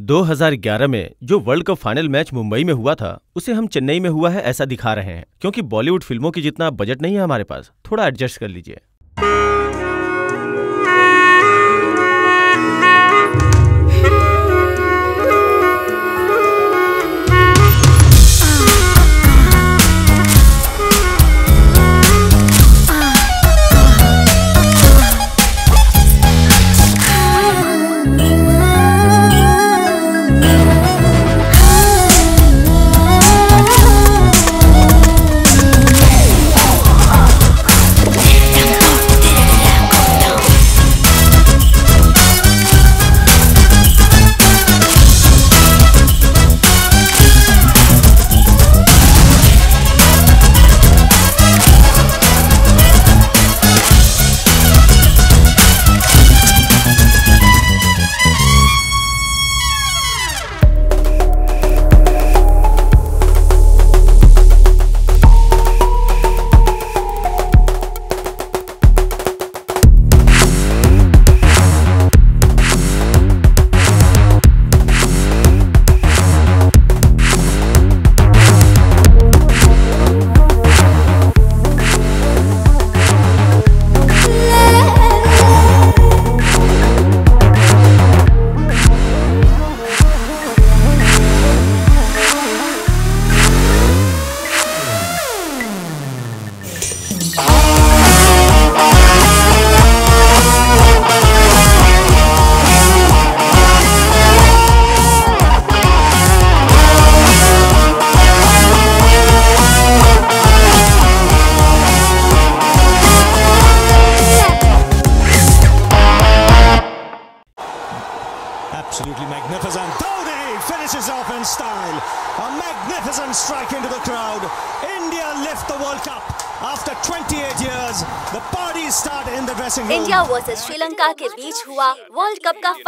2011 में जो world cup final match Mumbai में हुआ था, उसे हम चेन्नई में हुआ है ऐसा दिखा रहे हैं, क्योंकि बॉलीवुड फ़िल्मों की जितना बजट नहीं है हमारे पास, थोड़ा एडजस्ट कर लीजिए।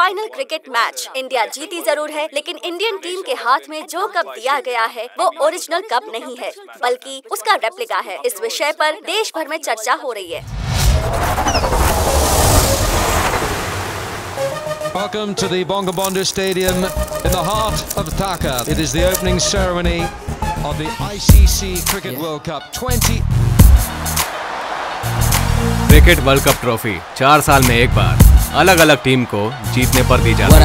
फाइनल क्रिकेट मैच इंडिया जीती ज़रूर है लेकिन इंडियन टीम के हाथ में जो कप दिया गया है वो ओरिजिनल कप नहीं है बल्कि उसका रेप्लिका है इस विषय पर देश भर में चर्चा हो रही है Welcome to the Bonga Bonda Stadium in the heart of Dhaka. It is the opening ceremony of the ICC Cricket yeah. World Cup 20. Cricket world cup trophy चार साल में एक बार अलग अलग टीम को जीतने पर दी जाती है।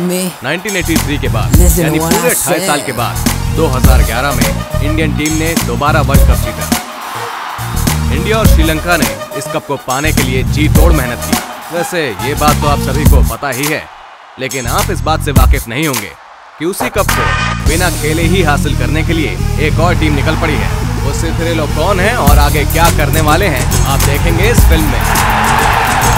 me? 1983 के बाद यानी पूरे 28 साल के बाद 2011 में इंडियन टीम ने दोबारा वर्ल्ड कप जीता। इंडिया और श्रीलंका ने इस कप को पाने के लिए जी तोड़ मेहनत की। वैसे ये बात तो आप सभी को पता ही है लेकिन आप इस बात से वाकिफ नहीं होंगे कि उसी कप को बिना खेले ही हासिल करने के लिए एक और टीम निकल पड़ी है। वो सिर्फ़ ये लोग कौन है और आगे क्या करने वाले हैं, आप देखेंगे इस फ़िल्म में।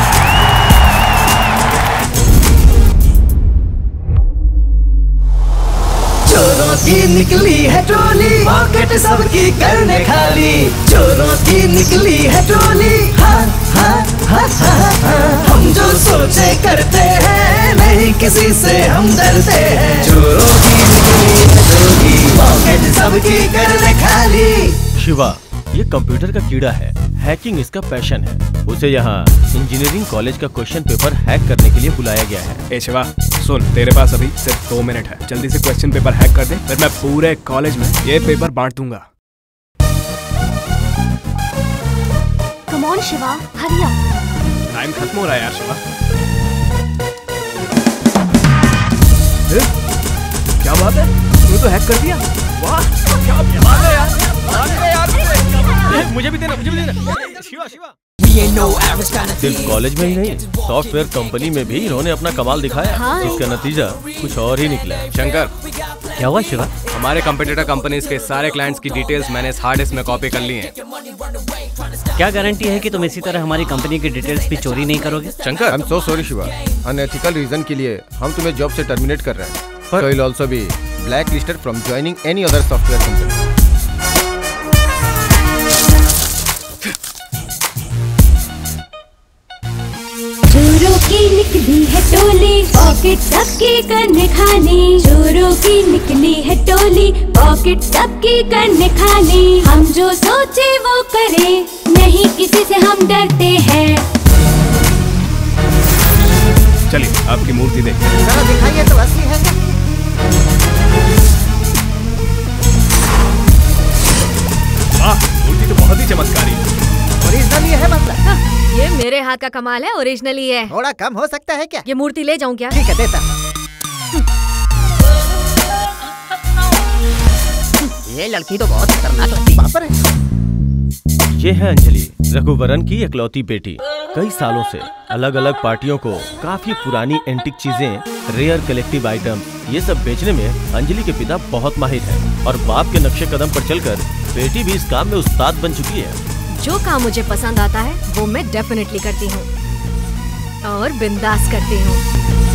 चोरों की निकली है टोली पॉकेट सबकी करने खाली। चोरों की निकली है टोली हाँ हाँ हाँ हाँ हाँ। हम जो सोचे करते हैं नहीं किसी से हम डरते हैं। चोरों की निकली टोली पॉकेट सबकी करने खाली। शिवा ये कंप्यूटर का कीड़ा है। हैकिंग इसका पैशन है। उसे यहाँ इंजीनियरिंग कॉलेज का क्वेश्चन पेपर हैक करने के लिए बुलाया गया है। ए शिवा सुन तेरे पास अभी सिर्फ़ दो मिनट है। जल्दी से क्वेश्चन पेपर हैक कर दे फिर मैं पूरे कॉलेज में ये पेपर बांट दूँगा। Come on Shiva hurry up time खत्म हो रहा है यार शिवा। क्या बात है? तुमने तो हैक कर दिया। वाह क्या बात है यार। यार। मुझे भी देना मुझे भी देना। शिवा शिवा। सिर्फ़ कॉलेज में ही नहीं सॉफ्टवेयर कंपनी में भी इन्होंने अपना कमाल दिखाया। हाँ। इसका नतीजा कुछ और ही निकला। शंकर क्या हुआ शिवा? हमारे कंपटीटर कंपनीज़ के सारे क्लाइंट्स की डिटेल्स मैंने इस हार्ड डिस्क में कॉपी कर ली हैं। क्या गारंटी है कि तुम इसी तरह हमारी कंपनी की डिटेल्स भी चोरी नहीं करोगे? Shankar. I am so sorry Shiva. Unethical reason के लिए हम तुम्हें जॉब से टर्मिनेट कर रहे हैं। So will also be blacklisted from joining any other software company है टोली पॉकेट सबकी करने खानी चोरों की निकली है टोली पॉकेट सबकी करने खानी हम जो सोचे वो करे नहीं किसी से हम डरते हैं। चलिए आपकी मूर्ति देखते हैं। जरा दिखाइए तो असली है क्या? वाह मूर्ति तो बहुत ही चमत्कारी ओरिजिनल ये है मतलब? ये मेरे हाथ का कमाल है ओरिजिनली है थोड़ा कम हो सकता है क्या? ये मूर्ति ले जाऊँ क्या? ठीक है देता ये लड़की तो बहुत खतरनाक लगती बाप रे ये है अंजलि रघुवरन की इकलौती बेटी। कई सालों से अलग अलग पार्टियों को काफ़ी पुरानी एंटिक चीज़ें रेयर कलेक्टिव आइटम ये सब बेचने में अंजलि के पिता बहुत माहिर हैं। और बाप के नक्शे कदम पर चलकर बेटी भी इस काम में उस्ताद बन चुकी है। जो काम मुझे पसंद आता है, वो मैं डेफिनेटली करती हूँ। और बिंदास करती हूँ।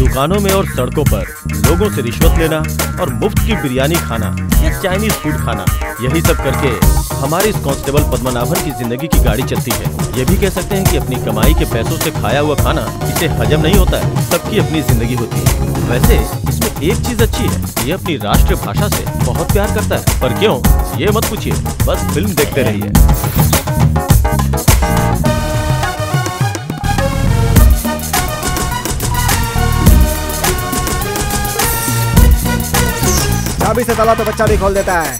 दुकानों में और सड़कों पर। लोगों से रिश्वत लेना और मुफ़्त की बिरयानी खाना या चाइनीज़ फ़ूड खाना, यही सब करके हमारे इस कांस्टेबल पद्मनाभन की ज़िंदगी की गाड़ी चलती है। ये भी कह सकते हैं कि अपनी कमाई के पैसों से खाया हुआ खाना, इसे हजम नहीं होता है सबकी अपनी ज़िंदगी होती है। वैसे, इसमें एक चीज़ अच्छी है, ये अपनी राष्ट्र भाषा से बहुत प्यार करता है। पर क्यों? ये मत पूछिए, बस फ़िल्म देखते रहिए। चाबी से ताला तो बच्चा भी खोल देता है।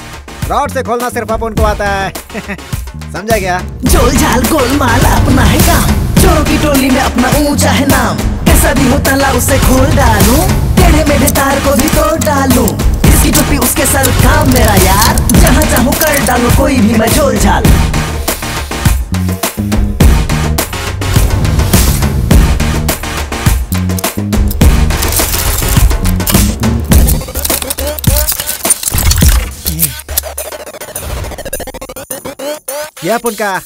रॉड से खोलना सिर्फ़ अपन को आता है। समझा क्या? झोल झाल, गोलमाल, अपना है काम। चोरों की टोली में अपना ऊँचा है नाम। कैसा भी होता ला उसे खोल डालू। टेढ़े मेढ़े तार को भी तोड़ डालू। इसकी टोपी उसके सर, काम मेरा यार। जहाँ चाहूँ कर डालू, कोई भी मैं झोल झाल। ये अपन का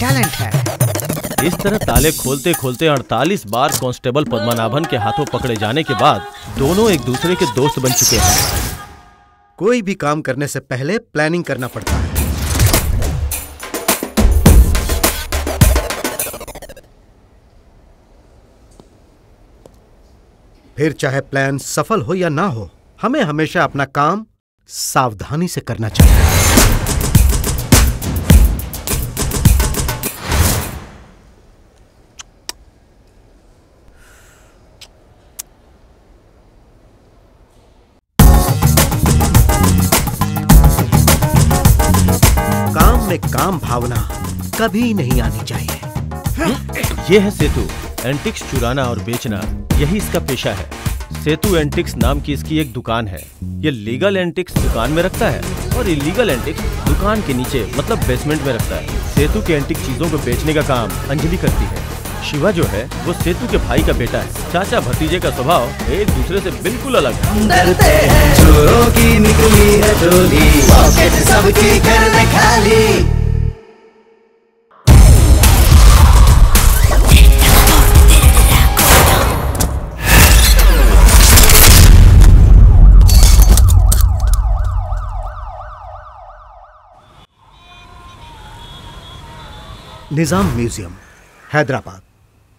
टैलेंट है। इस तरह ताले खोलते खोलते 48 बार कांस्टेबल पद्मनाभन के हाथों पकड़े जाने के बाद दोनों एक दूसरे के दोस्त बन चुके हैं। कोई भी काम करने से पहले प्लानिंग करना पड़ता है। फिर चाहे प्लान सफल हो या ना हो हमें हमेशा अपना काम सावधानी से करना चाहिए। में काम भावना कभी नहीं आनी चाहिए। ये है सेतु एंटिक्स चुराना और बेचना, यही इसका पेशा है। सेतु एंटिक्स नाम की इसकी एक दुकान है। ये लीगल एंटिक्स दुकान में रखता है और इलीगल एंटिक्स दुकान के नीचे मतलब बेसमेंट में रखता है। सेतु के एंटिक चीज़ों को बेचने का काम अंजलि करती है। शिवा जो है वो सेतु के भाई का बेटा है। चाचा भतीजे का स्वभाव एक दूसरे से बिल्कुल अलग है। डरते हैं। चोरों की निकली है टोली पॉकेट सबकी करने खाली। निज़ाम म्यूज़ियम हैदराबाद।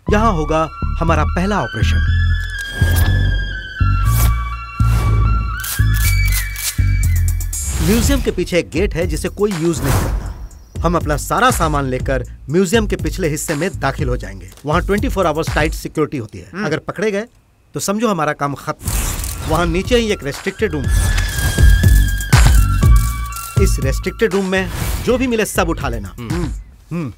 यहाँ होगा हमारा पहला ऑपरेशन। म्यूज़ियम के पीछे एक गेट है जिसे कोई यूज़ नहीं करता। हम अपना सारा सामान लेकर म्यूज़ियम के पिछले हिस्से में दाखिल हो जाएँगे। वहाँ 24 फोर आवर्स टाइट सिक्योरिटी होती है। अगर पकड़े गए तो समझो हमारा काम खत्म। वहाँ नीचे ही एक रेस्ट्रिक्टेड रूम इस रेस्ट्रिक्टेड रूम में जो भी मिले सब उठा लेना। हम्म।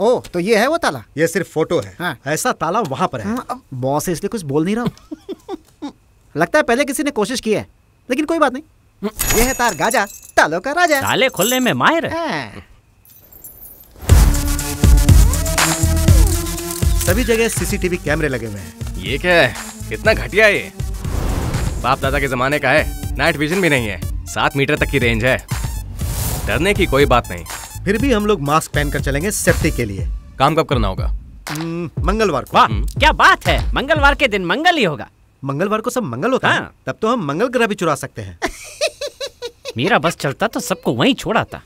ओ तो ये है वो ताला? ये सिर्फ़ फ़ोटो है। हाँ। ऐसा ताला वहाँ पर है। हाँ, बॉस है इसलिए कुछ बोल नहीं रहा हूँ। लगता है पहले किसी ने कोशिश की है लेकिन कोई बात नहीं। ये है तार गाजा तालों का राजा। ताले खोलने में माहिर है। हाँ। सभी जगह सीसीटीवी कैमरे लगे हुए हैं। ये क्या है? इतना घटिया है ये। बाप दादा के जमाने का है नाइट विजन भी नहीं है। सात मीटर तक की रेंज है। डरने की कोई बात नहीं। फिर भी हम लोग मास्क पहनकर चलेंगे सेफ्टी के लिए। काम कब करना होगा? हम्म, मंगलवार को। वाह। क्या बात है। मंगलवार के दिन मंगल ही होगा। मंगलवार को सब मंगल होता है? हाँ। तब तो हम मंगल ग्रह भी चुरा सकते हैं। मेरा बस चलता तो सबको वहीं छोड़ा था।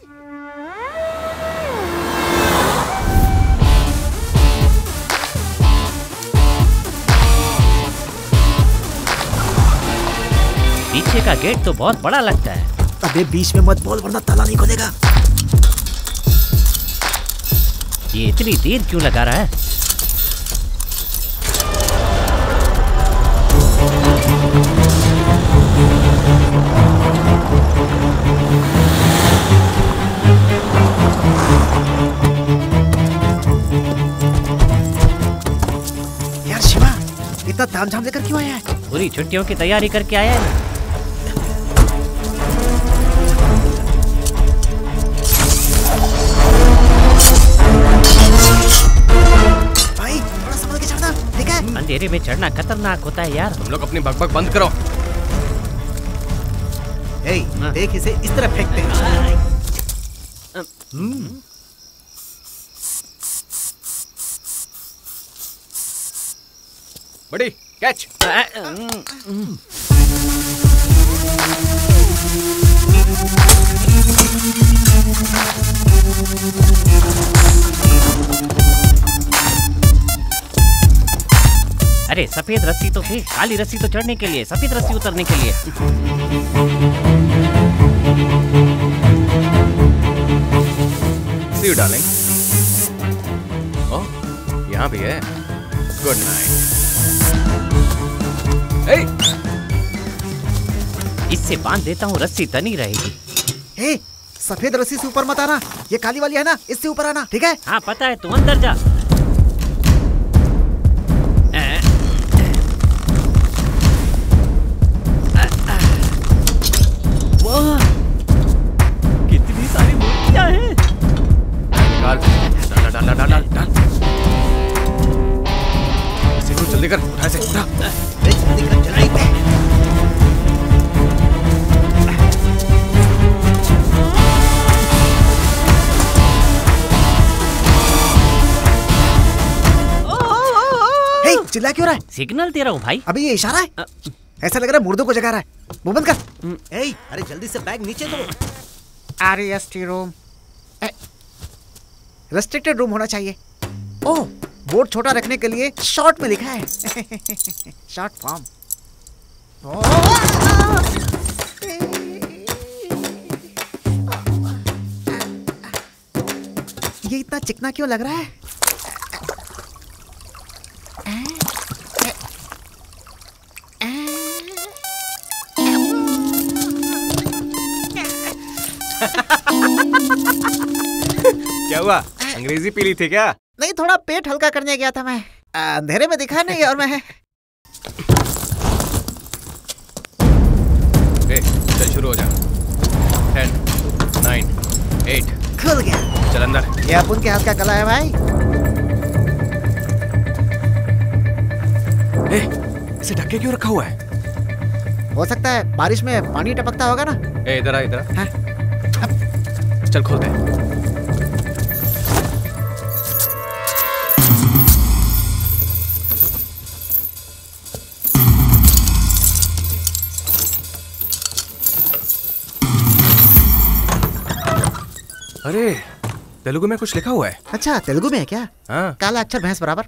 पीछे का गेट तो बहुत बड़ा लगता है। अबे बीच में मत बोल वरना ताला नहीं खोलेगा। ये इतनी देर क्यों लगा रहा है? यार शिवा इतना तामझाम लेकर क्यों आया है? पूरी छुट्टियों की तैयारी करके आया है अंधेरे में चढ़ना खतरनाक होता है यार। तुम लोग अपनी बकबक बंद करो। ए, देख इसे इस तरह फेंकते हैं। बड़ी कैच अरे सफ़ेद रस्सी तो थी काली रस्सी तो चढ़ने के लिए सफ़ेद रस्सी उतरने के लिए। ओह यहाँ भी है। गुड नाइट इससे बाँध देता हूँ रस्सी तनी रहेगी। सफ़ेद रस्सी से ऊपर मत आना। ये काली वाली है ना इससे ऊपर आना ठीक है? हाँ पता है तू अंदर जा। जल्दी ए चिल्ला क्यों रहा है? सिग्नल दे रहा हूँ भाई। अभी ये इशारा है? ऐसा लग रहा है मुर्दों को जगा रहा है। मुँह बंद कर। ए, अरे जल्दी से बैग नीचे दो। R S T room restricted room होना चाहिए। ओह बोर्ड छोटा रखने के लिए शॉर्ट में लिखा है। Short form. ये इतना चिकना क्यों लग रहा है? क्या हुआ? अंग्रेज़ी पी ली थी क्या? नहीं थोड़ा पेट हल्का करने गया था मैं। अंधेरे में दिखा नहीं और मैं चल शुरू हो जा। टेन नाइन एट खुल गया। चल अंदर। ये अपन के हाथ का कला है भाई। ए, इसे ढक के क्यों रखा हुआ है? हो सकता है बारिश में पानी टपकता होगा ना। ए इधर आ इधर चल खोलते हैं। अरे तेलुगु में कुछ लिखा हुआ है अच्छा तेलुगु में है क्या हाँ काला अक्षर भैंस बराबर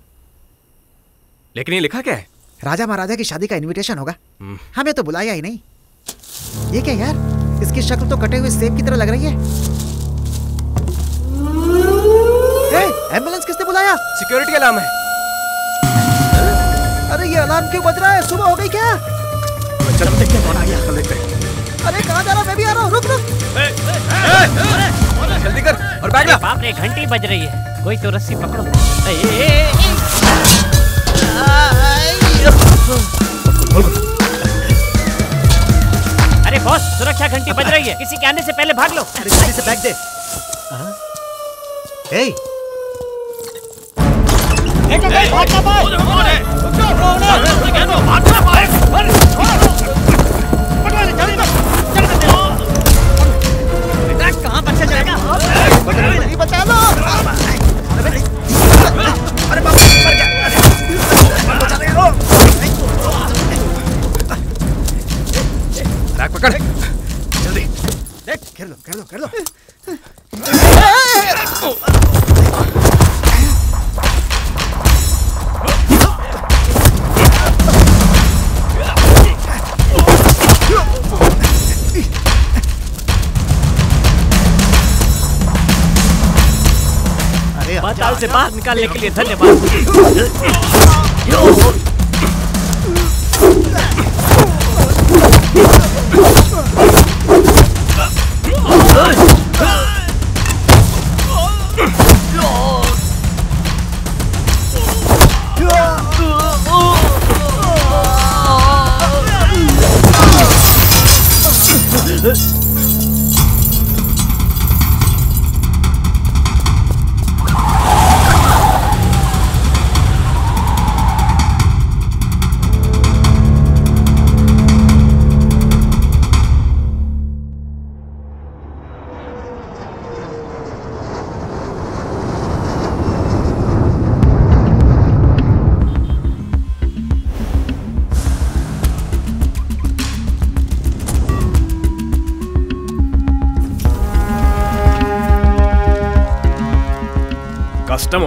लेकिन ये लिखा क्या है राजा महाराजा की शादी का इनविटेशन होगा हम्म, हमें तो बुलाया ही नहीं ये क्या यार इसकी शक्ल तो कटे हुए सेब की तरह लग रही है एंबुलेंस किसने बुलाया सिक्योरिटी अलार्म है अरे ये अलार्म क्यों बज रहा है सुबह हो गई क्या चल देखते हैं कौन आ गया हैं अरे कहाँ जा रहा मैं भी आ रहा हूँ रुक रुक जल्दी कर और बैग ला बाप रे घंटी बज रही है कोई तो रस्सी पकड़ो। अरे बॉस सुरक्षा घंटी बज रही है किसी के आने से पहले भाग लो अरे जल्दी से बैग दे ए, कहाँ तक से जाएगा बचा लो अरे बाबा मर गया बचा ले राख पकड़ जल्दी देख कर लो कर लो कर लो पाताल से बाहर निकालने के लिए धन्यवाद।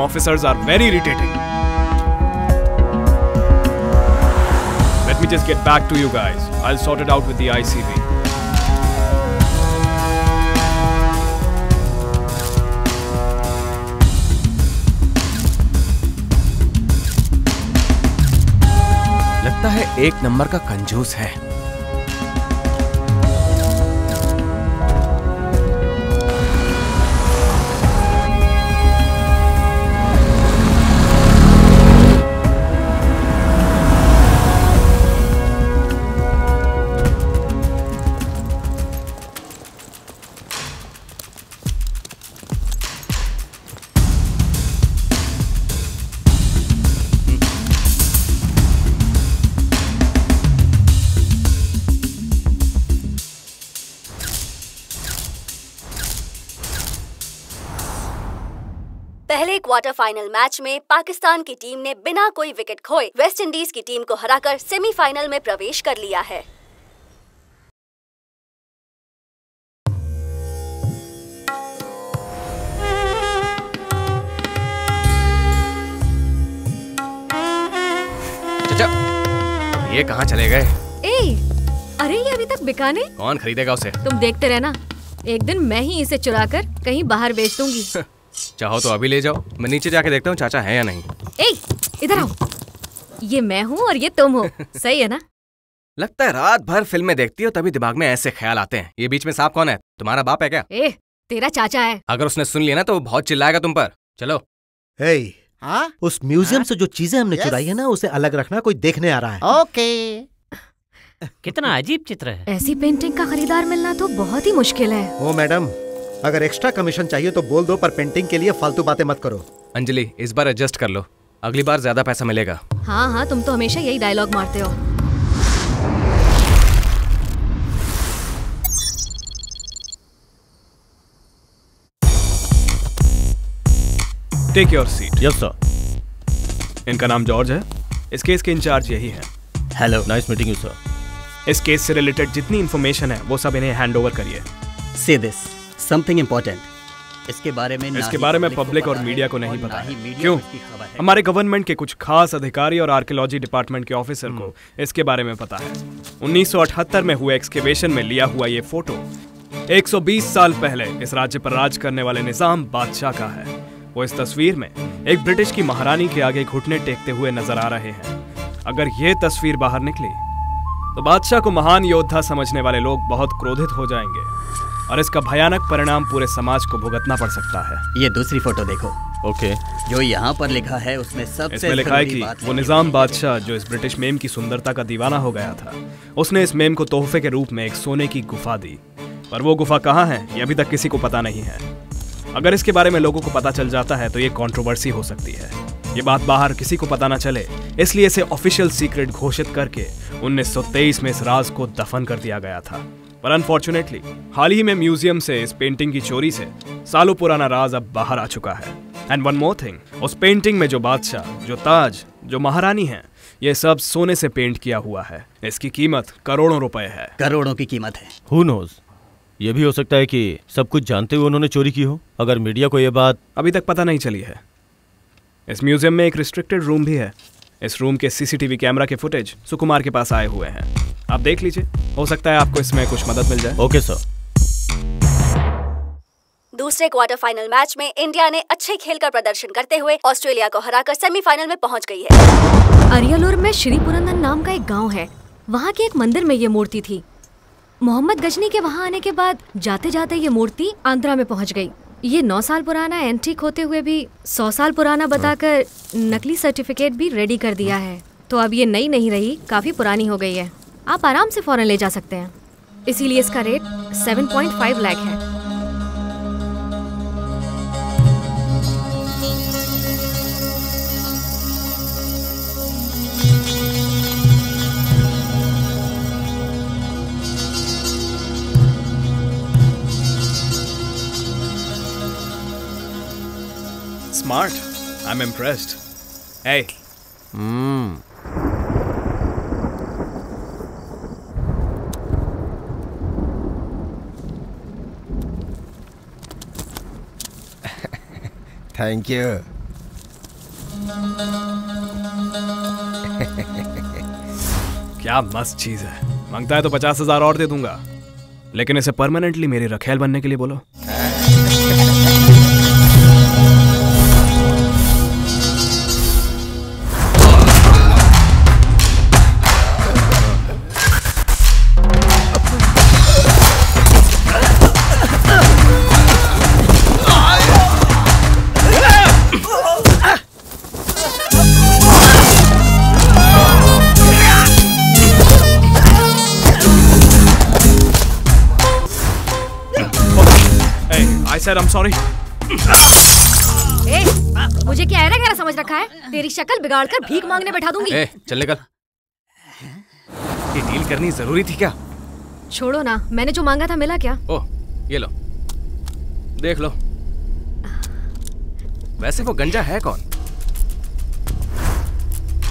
Officers are very irritating. Let me just get back to you guys. I'll sort it out with the ICB. लगता है एक नंबर का कंजूस है फाइनल मैच में पाकिस्तान की टीम ने बिना कोई विकेट खोए वेस्ट इंडीज की टीम को हराकर सेमीफाइनल में प्रवेश कर लिया है। चाचा ये कहाँ चले गए? ए अरे ये अभी तक बिका नहीं कौन खरीदेगा उसे? तुम देखते रहना एक दिन मैं ही इसे चुरा कर कहीं बाहर बेच दूँगी। चाहो तो अभी ले जाओ। मैं नीचे जाके देखता हूँ चाचा है या नहीं। ए इधर आओ। ये मैं हूँ और ये तुम हो। सही है ना? लगता है रात भर फ़िल्में देखती हो तभी दिमाग में ऐसे ख्याल आते हैं। ये बीच में सांप कौन है? तुम्हारा बाप है क्या? ए तेरा चाचा है। अगर उसने सुन लिया ना तो वो बहुत चिल्लाएगा तुम पर। चलो। हे? उस म्यूज़ियम से जो चीज़ें हमने चुराई है ना उसे अलग रखना कोई देखने आ रहा है। ओके। कितना अजीब चित्र है। ऐसी पेंटिंग का खरीदार मिलना तो बहुत ही मुश्किल है। ओ मैडम अगर एक्स्ट्रा कमीशन चाहिए तो बोल दो पर पेंटिंग के लिए फालतू बातें मत करो। अंजलि इस बार एडजस्ट कर लो। अगली बार ज़्यादा पैसा मिलेगा। हाँ हाँ तुम तो हमेशा यही डायलॉग मारते हो। Take your seat yes sir इनका नाम जॉर्ज है। इस केस के इंचार्ज यही है। Hello nice meeting you sir इस केस से रिलेटेड जितनी इन्फॉर्मेशन है वो सब इन्हें हैंड ओवर करिए। से दिस समथिंग इम्पोर्टेंट इसके बारे में इसके बारे में पब्लिक और मीडिया को नहीं पता है क्यों। हमारे गवर्नमेंट के कुछ खास अधिकारी और आर्कियोलॉजी डिपार्टमेंट के ऑफिसर को इसके बारे में पता है। 1978 में हुए एक्सकेवेशन में लिया हुआ ये फ़ोटो 120 साल पहले इस राज्य पर राज करने वाले निज़ाम बादशाह का है। वो इस तस्वीर में एक ब्रिटिश की महारानी के आगे घुटने टेकते हुए नज़र आ रहे हैं। अगर ये तस्वीर बाहर निकली तो बादशाह को महान योद्धा समझने वाले लोग बहुत क्रोधित हो जाएँगे। और इसका भयानक परिणाम पूरे समाज को भुगतना पड़ सकता है। ये दूसरी फ़ोटो देखो। ओके। जो यहाँ पर लिखा है उसमें सबसे इसमें लिखा है कि वो निज़ाम बादशाह जो इस ब्रिटिश मेम की सुंदरता का दीवाना हो गया था उसने इस मेम को तोहफे के रूप में एक सोने की गुफा दी। पर वो गुफा कहाँ है ये अभी तक किसी को पता नहीं है। अगर इसके बारे में लोगों को पता चल जाता है तो ये कंट्रोवर्सी हो सकती है। ये बात बाहर किसी को पता ना चले इसलिए इसे ऑफिशियल सीक्रेट घोषित करके 1923 में इस राज को दफन कर दिया गया था। पर अनफॉर्चुनेटली हाल ही में म्यूज़ियम से इस पेंटिंग की चोरी से सालों पुराना राज अब बाहर आ चुका है। एंड वन मोर थिंग उस पेंटिंग में जो बादशाह जो ताज जो महारानी है ये सब सोने से पेंट किया हुआ है। इसकी कीमत करोड़ों रुपए है। करोड़ों की कीमत है। हु नोज़ ये भी हो सकता है कि सब कुछ जानते हुए उन्होंने चोरी की हो। अगर मीडिया को ये बात अभी तक पता नहीं चली है। इस म्यूज़ियम में एक रिस्ट्रिक्टेड रूम भी है। इस रूम के सीसीटीवी कैमरा के फुटेज सुकुमार के पास आए हुए हैं। आप देख लीजिए। हो सकता है आपको इसमें कुछ मदद मिल जाए। ओके सर दूसरे क्वार्टर फाइनल मैच में इंडिया ने अच्छे खेल का प्रदर्शन करते हुए ऑस्ट्रेलिया को हराकर सेमीफाइनल में पहुँच गई है। अरियलूर में श्री पुरंदन नाम का एक गाँव है। वहाँ के एक मंदिर में ये मूर्ति थी। मोहम्मद गजनी के वहाँ आने के बाद जाते जाते ये मूर्ति आंध्रा में पहुँच गई। ये नौ साल पुराना एंटीक होते हुए भी सौ साल पुराना बताकर नकली सर्टिफिकेट भी रेडी कर दिया है। तो अब ये नई नहीं रही काफ़ी पुरानी हो गई है। आप आराम से फ़ौरन ले जा सकते हैं इसीलिए इसका रेट 7.5 लाख है Smart. I'm impressed. Hey. Hmm. Thank you क्या मस्त चीज़ है। माँगता है तो पचास हज़ार और दे दूँगा। लेकिन इसे परमानेंटली मेरी रखेल बनने के लिए बोलो। Hey, I said I'm sorry. ए, मुझे क्या ऐरा गहरा समझ रखा है? तेरी शक्ल बिगाड़ कर भीख मांगने बैठा दूँगी। ए, चल निकल। ये डील करनी ज़रूरी थी क्या? छोड़ो ना मैंने जो मांगा था मिला क्या? ओ ये लो। देख लो। वैसे वो गंजा है कौन?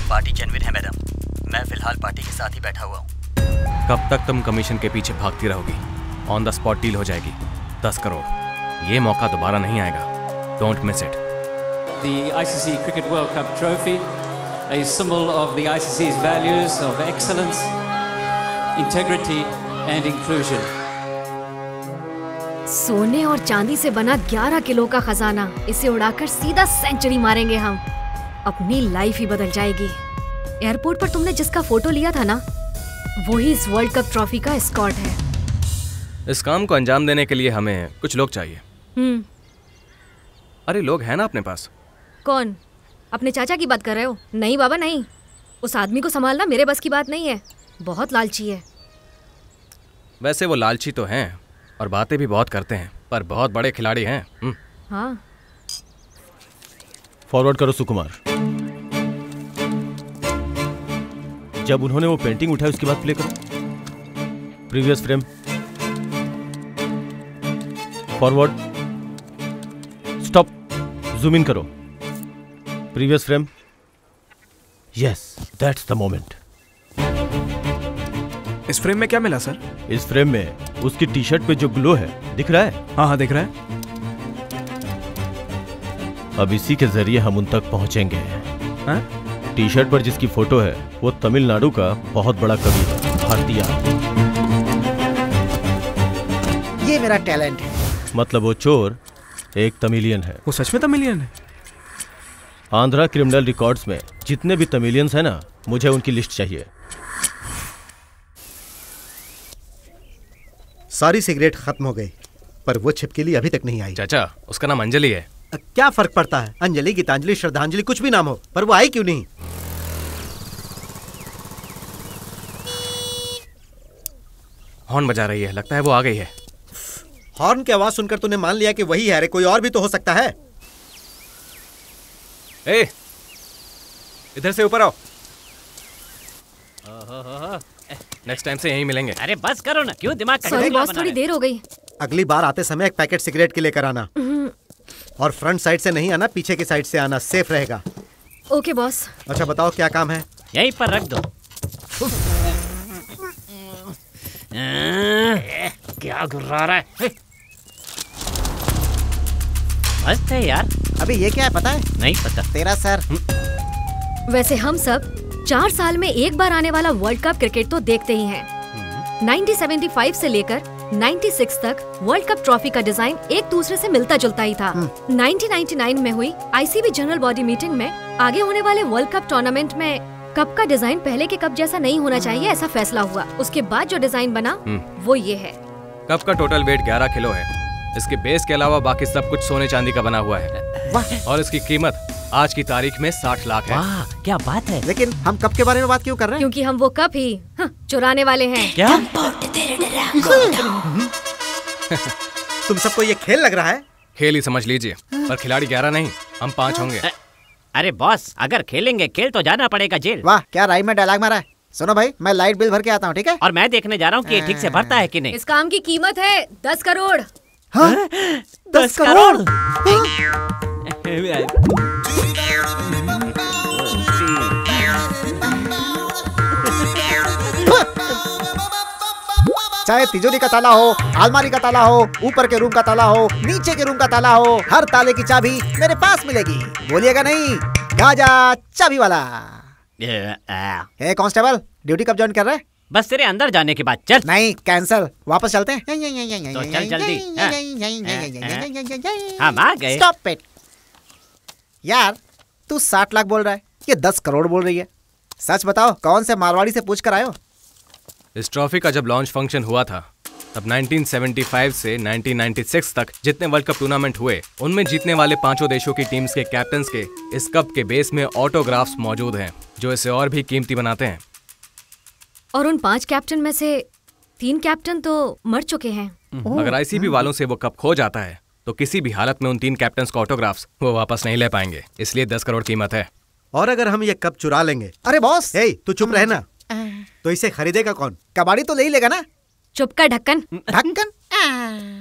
पार्टी जेनविन है मैडम। मैं फ़िलहाल पार्टी के साथ ही बैठा हुआ हूँ। कब तक तुम कमीशन के पीछे भागती रहोगी? ऑन द स्पॉट डील हो जाएगी। दस करोड़। ये मौका दोबारा नहीं आएगा। Don't miss it The ICC Cricket World Cup trophy, a symbol of the ICC's values of excellence, integrity, and inclusion. सोने और चांदी से बना 11 किलो का खजाना इसे उड़ाकर सीधा सेंचुरी मारेंगे हम। अपनी लाइफ ही बदल जाएगी। एयरपोर्ट पर तुमने जिसका फ़ोटो लिया था ना वो ही इस वर्ल्ड कप ट्रॉफी का स्कॉट है। इस काम को अंजाम देने के लिए हमें कुछ लोग चाहिए। अरे लोग हैं ना अपने पास? कौन? अपने चाचा की बात कर रहे हो? नहीं बाबा नहीं। उस आदमी को संभालना मेरे बस की बात नहीं है। बहुत लालची है। वैसे वो लालची तो हैं और बातें भी बहुत करते हैं पर बहुत बड़े खिलाड़ी हैं। हम्म, हाँ। फॉरवर्ड करो सुकुमार। जब उन्होंने वो पेंटिंग उठाई उसके बाद प्ले करो। Previous frame forward zoom in करो। Previous frame? Yes that's the moment इस फ्रेम में क्या मिला सर? इस फ्रेम में उसकी टी शर्ट पे जो ग्लो है दिख रहा है? हाँ हाँ दिख रहा है। अब इसी के ज़रिए हम उन तक पहुँचेंगे। हाँ? टी शर्ट पर जिसकी फ़ोटो है वो तमिलनाडु का बहुत बड़ा कवि है भारतीय। ये मेरा टैलेंट है। मतलब वो चोर एक तमिलियन है। वो सच में तमिलियन है? आंध्रा क्रिमिनल रिकॉर्ड्स में जितने भी तमिलियंस हैं ना मुझे उनकी लिस्ट चाहिए। सारी सिगरेट खत्म हो गई पर वो छिपकली अभी तक नहीं आई। चाचा उसका नाम अंजलि है। क्या फ़र्क पड़ता है? अंजलि गीतांजलि श्रद्धांजलि कुछ भी नाम हो पर वो आई क्यों नहीं? हॉर्न बजा रही है लगता है वो आ गई है। हॉर्न की आवाज़ सुनकर तूने मान लिया कि वही है? अरे कोई और भी तो हो सकता है। ए इधर से ऊपर आओ। नेक्स्ट टाइम से यहीं मिलेंगे। अरे बस करो ना क्यों दिमाग का सॉरी बॉस थोड़ी देर हो गई। अगली बार आते समय एक पैकेट सिगरेट के लेकर आना हम्म, और फ्रंट साइड से नहीं आना पीछे की साइड से आना सेफ़ रहेगा। ओके बॉस अच्छा बताओ क्या काम है? यहीं पर रख दो। क्या गुर्रा रहा है? मस्त है यार। अभी ये क्या है पता है? नहीं पता। तेरा सर। वैसे हम सब चार साल में एक बार आने वाला वर्ल्ड कप क्रिकेट तो देखते ही हैं। 1975 से लेकर 96 तक वर्ल्ड कप ट्रॉफी का डिज़ाइन एक दूसरे से मिलता जुलता ही था। 1999 में हुई आईसीबी जनरल बॉडी मीटिंग में आगे होने वाले वर्ल्ड कप टूर्नामेंट में कप का डिज़ाइन पहले के कप जैसा नहीं होना चाहिए ऐसा फैसला हुआ। उसके बाद जो डिज़ाइन बना हम्म। वो ये है। कप का टोटल वेट 11 किलो है। इसके बेस के अलावा बाकी सब कुछ सोने चांदी का बना हुआ है। और इसकी कीमत आज की तारीख में 60 लाख है। क्या बात है। लेकिन हम कब के बारे में बात क्यों कर रहे हैं? क्योंकि हम वो कप ही हाँ, चुराने वाले हैं। क्या? तुम सबको ये खेल लग रहा है? खेल ही समझ लीजिए पर खिलाड़ी 11 नहीं हम पाँच होंगे। अरे बॉस अगर खेलेंगे खेल तो जाना पड़ेगा जेल। वाह क्या राइम में डायलॉग मारा है। सुनो भाई मैं लाइट बिल भर के आता हूँ ठीक है? और मैं देखने जा रहा हूँ कि ये ठीक से भरता है कि नहीं। इस काम की कीमत है दस करोड़। दस करोड़? चाहे तिजोरी का ताला हो अलमारी का ताला हो ऊपर के रूम का ताला हो नीचे के रूम का ताला हो हर ताले की चाबी मेरे पास मिलेगी। बोलिएगा नहीं गाजा चाबी वाला। हे कांस्टेबल ड्यूटी कब ज्वाइन कर रहे हैं? बस तेरे अंदर जाने के बाद चल। नहीं कैंसिल वापस चलते हैं। तो चल जल्दी। हम आ गए। स्टॉप इट यार तू साठ लाख बोल रहा है ये दस करोड़ बोल रही है। सच बताओ कौन से मारवाड़ी से पूछ कर आयो? इस ट्रॉफी का जब लॉन्च फ़ंक्शन हुआ था तब 1975 से 1996 तक जितने वर्ल्ड कप टूर्नामेंट हुए उनमें जीतने वाले पाँचों देशों की टीम्स के कैप्टन के इस कप के बेस में ऑटोग्राफ्स मौजूद हैं जो इसे और भी कीमती बनाते हैं। और उन पाँच कैप्टन में से तीन कैप्टन तो मर चुके हैं। अगर आईसीबी वालों से वो कप खो जाता है तो किसी भी हालत में उन तीन कैप्टन का ऑटोग्राफ्स वो वापस नहीं ले पाएँगे इसलिए दस करोड़ कीमत है। और अगर हम ये कप चुरा लेंगे अरे बॉस हे तू चुप रहना। तो इसे खरीदेगा कौन? कबाड़ी तो ले ही लेगा ना। चुप का ढक्कन। ढक्कन?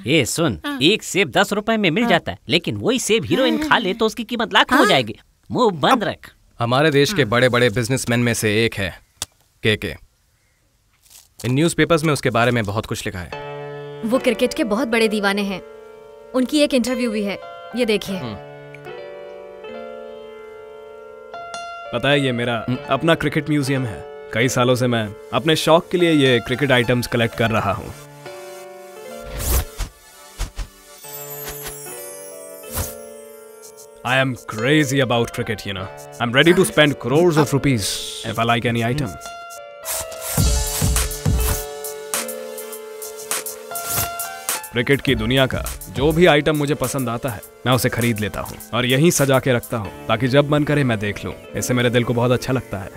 ये सुन एक सेब दस रुपए में मिल जाता है लेकिन वही सेब हीरोइन खा ले तो उसकी कीमत लाख हो जाएगी। मुँह बंद रख। हमारे देश के बड़े बड़े बिजनेसमैन में से एक है के के इन न्यूज़पेपर्स में उसके बारे में बहुत कुछ लिखा है। वो क्रिकेट के बहुत बड़े दीवाने हैं। उनकी एक इंटरव्यू भी है। ये देखिए। पता है ये मेरा अपना क्रिकेट म्यूज़ियम है। कई सालों से मैं अपने शौक के लिए ये क्रिकेट आइटम्स कलेक्ट कर रहा हूँ। I am crazy about cricket, you know. I'm ready to spend crores of rupees if I like any item. Cricket की दुनिया का जो भी आइटम मुझे पसंद आता है मैं उसे खरीद लेता हूँ और यहीं सजा के रखता हूँ ताकि जब मन करे मैं देख लूँ। इससे मेरे दिल को बहुत अच्छा लगता है।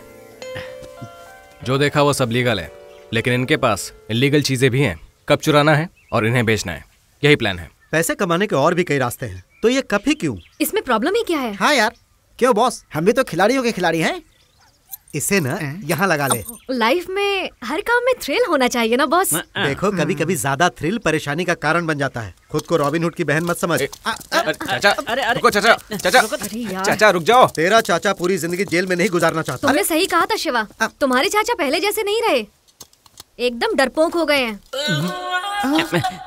जो देखा वो सब लीगल है लेकिन इनके पास इलीगल चीज़ें भी हैं। कब चुराना है और इन्हें बेचना है यही प्लान है। पैसे कमाने के और भी कई रास्ते हैं तो ये कब ही क्यों? इसमें प्रॉब्लम ही क्या है? हाँ यार क्यों बॉस हम भी तो खिलाड़ियों के खिलाड़ी हैं। इसे ना यहाँ लगा ले। लाइफ में हर काम में थ्रिल होना चाहिए ना बॉस। देखो कभी कभी ज़्यादा थ्रिल परेशानी का कारण बन जाता है। खुद को रॉबिन हुड की बहन मत समझ। चाचा रुको चाचा चाचा चाचा रुक जाओ। तेरा चाचा पूरी ज़िंदगी जेल में नहीं गुजारना चाहता। तुमने सही कहा था शिवा। तुम्हारे चाचा पहले जैसे नहीं रहे। एकदम डरपोक हो गए हैं।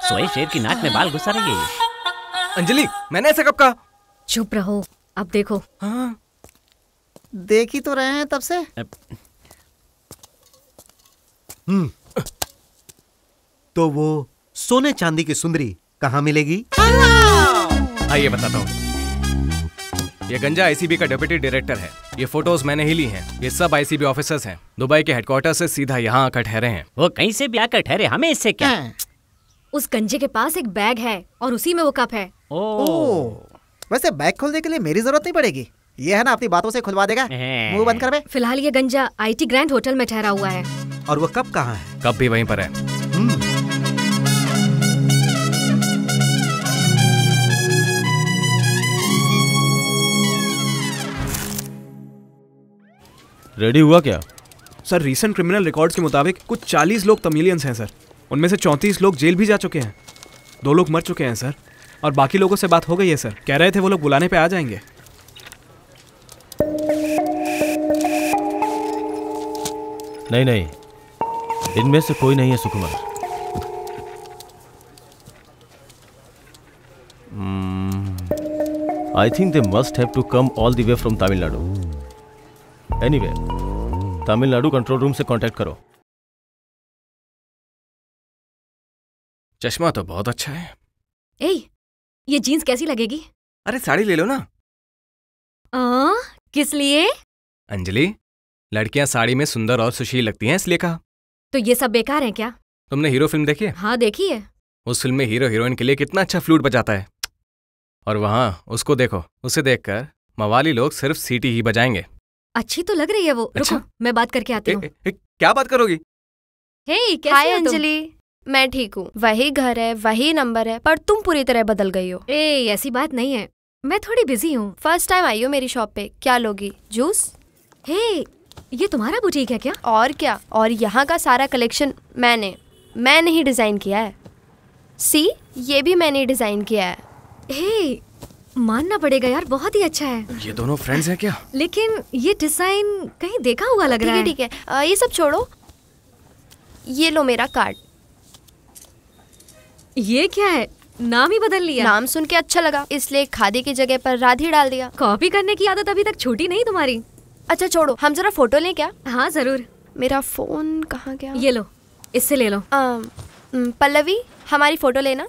सोए शेर की नाक में बाल घुसा रही है। अंजलि मैंने ऐसा कब कहा? चुप रहो। अब देखो। देख ही तो रहे हैं तब से। हम्म। तो वो सोने चांदी की सुंदरी कहाँ मिलेगी? आइए बताता हूँ। ये गंजा आईसीबी का डिप्यूटी डायरेक्टर है। ये फ़ोटोज़ मैंने ही ली हैं। ये सब आईसीबी ऑफिसर्स हैं। दुबई के हेडक्वार्टर से सीधा यहाँ आकर ठहरे हैं। वो कहीं से भी आकर ठहरे हमें इससे क्या? उस गंजे के पास एक बैग है और उसी में वो कप है। ओ। ओ। वैसे बैग खोलने के लिए मेरी ज़रूरत नहीं पड़ेगी। ये है ना अपनी बातों से खुलवा देगा? मुँह बंद कर बे। फ़िलहाल ये गंजा आईटी ग्रैंड होटल में ठहरा हुआ है। और वो कब कहाँ है? कब भी वहीं पर है। रेडी हुआ क्या? सर रीसेंट क्रिमिनल रिकॉर्ड्स के मुताबिक कुछ 40 लोग तमिलियंस हैं सर। उनमें से 34 लोग जेल भी जा चुके हैं। दो लोग मर चुके हैं सर। और बाकी लोगों से बात हो गई है सर। कह रहे थे वो लोग बुलाने पे आ जाएँगे। नहीं नहीं। इनमें से कोई नहीं है Sukumar. I think they must have to come all the way from Tamil Nadu anyway Tamil Nadu control room से कांटेक्ट करो। चश्मा तो बहुत अच्छा है। ए ये जीन्स कैसी लगेगी? अरे साड़ी ले लो ना। आ, किस लिए? अंजलि? लड़कियाँ साड़ी में सुंदर और सुशील लगती हैं इसलिए कहा। तो ये सब बेकार है क्या? तुमने हीरो फ़िल्म देखी है? हाँ देखी है। उस फ़िल्म में हीरो हीरोइन के लिए कितना अच्छा फ्लूट बजाता है। और वहाँ उसको देखो उसे देखकर मवाली लोग सिर्फ़ सीटी ही बजाएँगे। अच्छी तो लग रही है वो। अच्छा? रुको मैं बात करके आती हूँ। क्या बात करोगी? हे हाय अंजलि। मैं ठीक हूँ। वही घर है वही नंबर है पर तुम पूरी तरह बदल गई हो। ए ऐसी बात नहीं है। मैं थोड़ी बिज़ी हूँ। फ़र्स्ट टाइम आई हो मेरी शॉप पे। क्या लोगी? जूस हे ये तुम्हारा बुटीक है क्या? और क्या? और यहाँ का सारा कलेक्शन मैंने मैंने ही डिज़ाइन किया है। सी ये भी मैंने डिज़ाइन किया है। हे मानना पड़ेगा यार बहुत ही अच्छा है। ये दोनों फ्रेंड्स हैं क्या? लेकिन ये डिज़ाइन कहीं देखा हुआ लग रहा है है। ठीक है। अ, ये सब छोड़ो। ये लो मेरा कार्ड ये क्या है? नाम ही बदल लिया। नाम सुन के अच्छा लगा इसलिए खादी की जगह पर राधी डाल दिया। कॉपी करने की आदत अभी तक छोटी नहीं तुम्हारी। अच्छा छोड़ो। हम जरा फ़ोटो लें क्या? हाँ ज़रूर। मेरा फ़ोन कहाँ गया? ये लो इससे ले लो। अम, पल्लवी हमारी फ़ोटो लेना।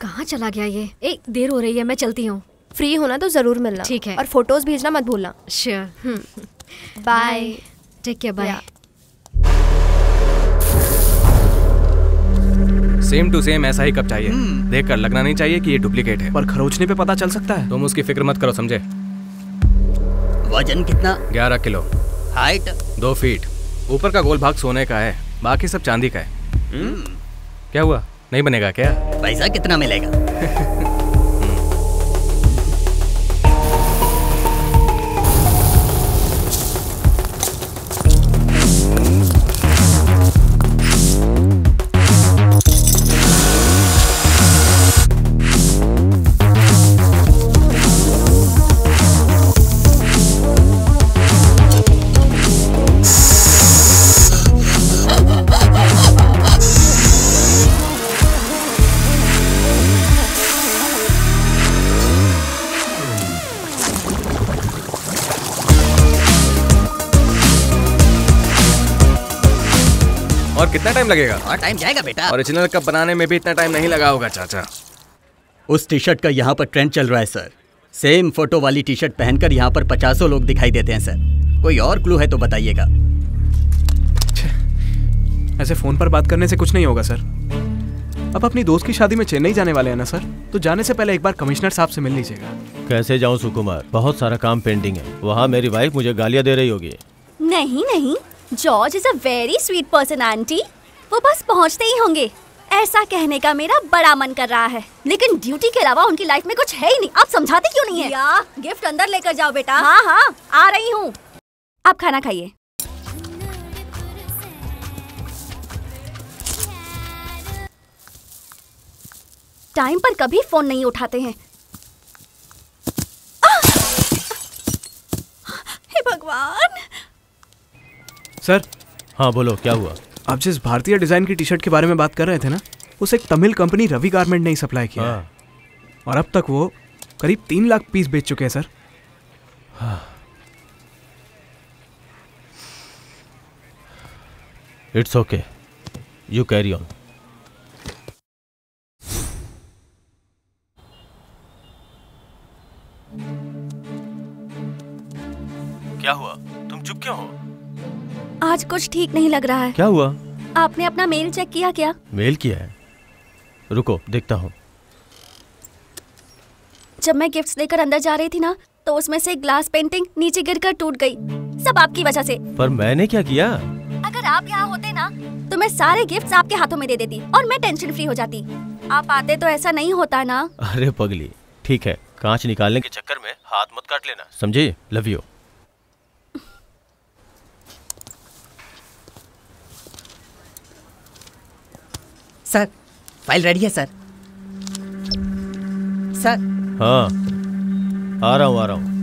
कहाँ चला गया ये? एक देर हो रही है मैं चलती हूँ। फ्री होना तो ज़रूर मिलना। ठीक है। और फ़ोटोज़ भेजना मत भूलना। Sure bye take care bye same to same ऐसा ही कप चाहिए। देखकर लगना नहीं चाहिए कि ये डुप्लीकेट है। पर खरोचने पे पता चल सकता है। तुम उसकी फ़िक्र मत करो समझे? वज़न कितना? ग्यारह किलो। हाइट दो फीट ऊपर का गोल भाग सोने का है बाकी सब चांदी का है। क्या हुआ? नहीं बनेगा क्या? पैसा कितना मिलेगा? कितना टाइम लगेगा? और टाइम जाएगा बेटा। ओरिजिनल कप बनाने में भी इतना टाइम नहीं लगा होगा चाचा। उस टी शर्ट का यहाँ पर ट्रेंड चल रहा है सर सेम फ़ोटो वाली टी शर्ट पहनकर यहाँ पर पचासों लोग दिखाई देते हैं सर कोई और क्लू है तो बताइएगा। ऐसे फ़ोन पर बात करने से कुछ नहीं होगा सर अब अपनी दोस्त की शादी में चेन्नई जाने वाले हैं ना सर तो जाने से पहले एक बार कमिश्नर साहब से मिल लीजिएगा। कैसे जाऊँ सुकुमार? बहुत सारा काम पेंडिंग है। वहाँ मेरी वाइफ मुझे गालियाँ दे रही होगी। नहीं नहीं। George is a very sweet person aunty वो बस पहुँचते ही होंगे। ऐसा कहने का मेरा बड़ा मन कर रहा है। लेकिन ड्यूटी के अलावा उनकी लाइफ में कुछ है ही नहीं। आप समझाते क्यों नहीं है? या गिफ्ट अंदर लेकर जाओ बेटा। हाँ हाँ आ रही हूँ। आप खाना खाइए। टाइम पर कभी फ़ोन नहीं उठाते हैं। हे भगवान सर? हाँ बोलो क्या हुआ? आप जिस भारतीय डिज़ाइन की टी शर्ट के बारे में बात कर रहे थे ना उसे एक तमिल कंपनी रवि गारमेंट ने ही सप्लाई किया है। और अब तक वो करीब तीन लाख पीस बेच चुके हैं sir. It's okay you carry on क्या हुआ? तुम चुप क्यों हो? आज कुछ ठीक नहीं लग रहा है। क्या हुआ? आपने अपना मेल चेक किया क्या? मेल किया है। रुको देखता हूँ। जब मैं गिफ्ट्स लेकर अंदर जा रही थी ना तो उसमें से एक ग्लास पेंटिंग नीचे गिरकर टूट गई। सब आपकी वजह से। पर मैंने क्या किया? अगर आप यहाँ होते ना तो मैं सारे गिफ्ट्स आपके हाथों में दे देती और मैं टेंशन फ्री हो जाती। आप आते तो ऐसा नहीं होता ना। अरे पगली ठीक है। कांच निकालने के चक्कर में हाथ मत काट लेना समझे? Love you sir file ready है सर। सर। हाँ आ रहा हूँ आ रहा हूँ।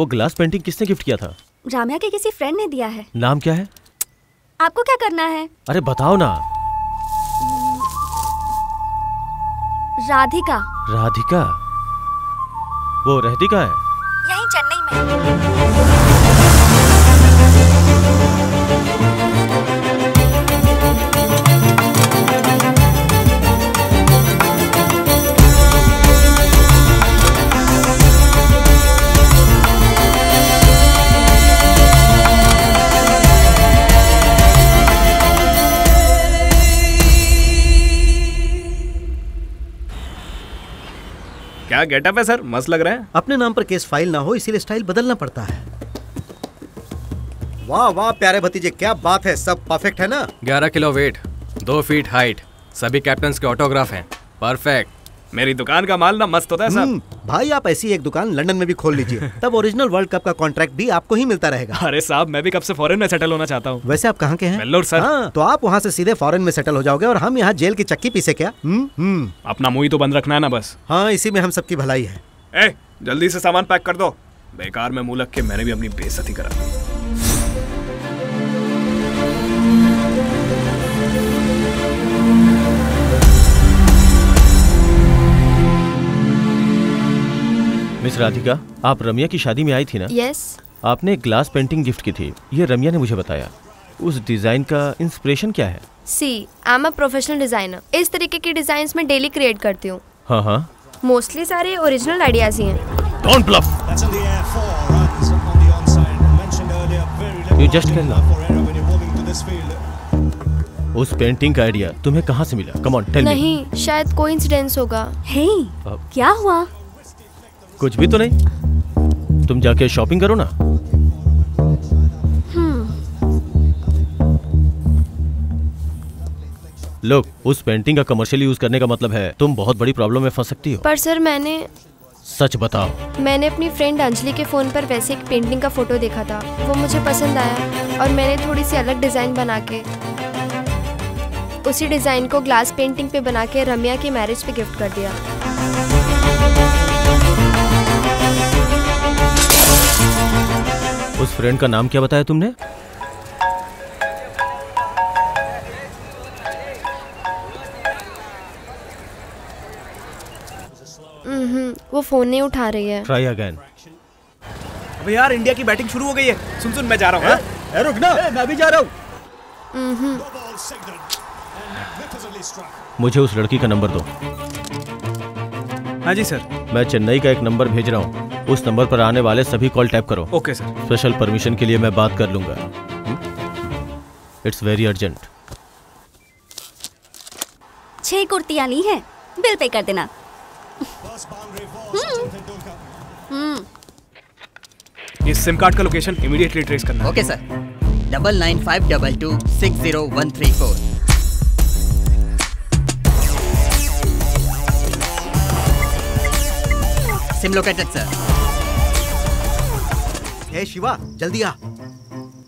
वो ग्लास पेंटिंग किसने गिफ्ट किया था? राम्या के किसी फ्रेंड ने दिया है। नाम क्या है? आपको क्या करना है? अरे बताओ ना। राधिका। राधिका? वो रहती कहाँ है? यही चेन्नई में। क्या गेटअप है सर? मस्त लग रहा है। अपने नाम पर केस फ़ाइल ना हो इसीलिए स्टाइल बदलना पड़ता है। वाह वाह प्यारे भतीजे क्या बात है सब परफेक्ट है ना? 11 किलो वेट दो फीट हाइट सभी कैप्टन के ऑटोग्राफ है। परफेक्ट मेरी दुकान का माल ना मस्त होता है हम्म, साहब भाई आप ऐसी एक दुकान लंदन में भी खोल लीजिए। तब ओरिजिनल वर्ल्ड कप का कॉन्ट्रैक्ट भी आपको ही मिलता रहेगा। अरे साहब मैं भी कब से फॉरेन में सेटल होना चाहता हूँ। वैसे आप कहाँ के हैं? वेल्लोर सर। हाँ, तो आप वहाँ से सीधे फॉरेन में सेटल हो जाओगे और हम यहाँ जेल की चक्की पीसे क्या? हम्म हम्म। अपना मुँह ही तो बंद रखना है ना बस। हाँ इसी में हम सबकी भलाई है। ए जल्दी से सामान पैक कर दो। बेकार में मुँह लग के मैंने भी अपनी बेसती करा मिस राधिका आप रमिया की शादी में आई थी ना? यस आपने एक ग्लास पेंटिंग गिफ्ट की थी। ये रमिया ने मुझे बताया। उस डिज़ाइन का इंस्पिरेशन क्या है? See I am a professional designer इस तरीके की डिज़ाइन में डेली क्रिएट करती हूँ। हाँ हाँ। मोस्टली सारे ओरिजिनल आइडियाज़ ही हैं। Don't bluff to this field. उस पेंटिंग का आइडिया तुम्हें कहाँ से मिला? कम ऑन टेल मी नहीं शायद कोइंसिडेंस होगा। हे hey, uh, क्या हुआ? कुछ भी तो नहीं। तुम जाके शॉपिंग करो ना। लोग उस पेंटिंग का कमर्शियल यूज़ करने का मतलब है तुम बहुत बड़ी प्रॉब्लम में फंस सकती हो। पर सर मैंने सच बताओ। मैंने अपनी फ्रेंड अंजलि के फ़ोन पर वैसे एक पेंटिंग का फ़ोटो देखा था। वो मुझे पसंद आया और मैंने थोड़ी सी अलग डिज़ाइन बना के उसी डिज़ाइन को ग्लास पेंटिंग पे बना के रम्या की मैरिज पे गिफ्ट कर दिया। उस फ्रेंड का नाम क्या बताया तुमने? हम्म, वो फ़ोन नहीं उठा रही है। ट्राई अगेन अबे यार इंडिया की बैटिंग शुरू हो गई है। सुन सुन मैं जा रहा हूँ हाँ? रुक ना मैं भी जा रहा हूँ। हम्म, मुझे उस लड़की का नंबर दो। हाँ जी सर। मैं चेन्नई का एक नंबर भेज रहा हूँ। उस नंबर पर आने वाले सभी कॉल टैप करो। Okay sir. स्पेशल परमिशन के लिए मैं बात कर लूँगा। It's very urgent. छह कुर्तियाँ ली हैं। बिल पे कर देना। हम्म। इस सिम कार्ड का लोकेशन इमीडिएटली ट्रेस करना। Okay sir. Double nine five double two six zero one three four sim located sir ए शिवा जल्दी आ।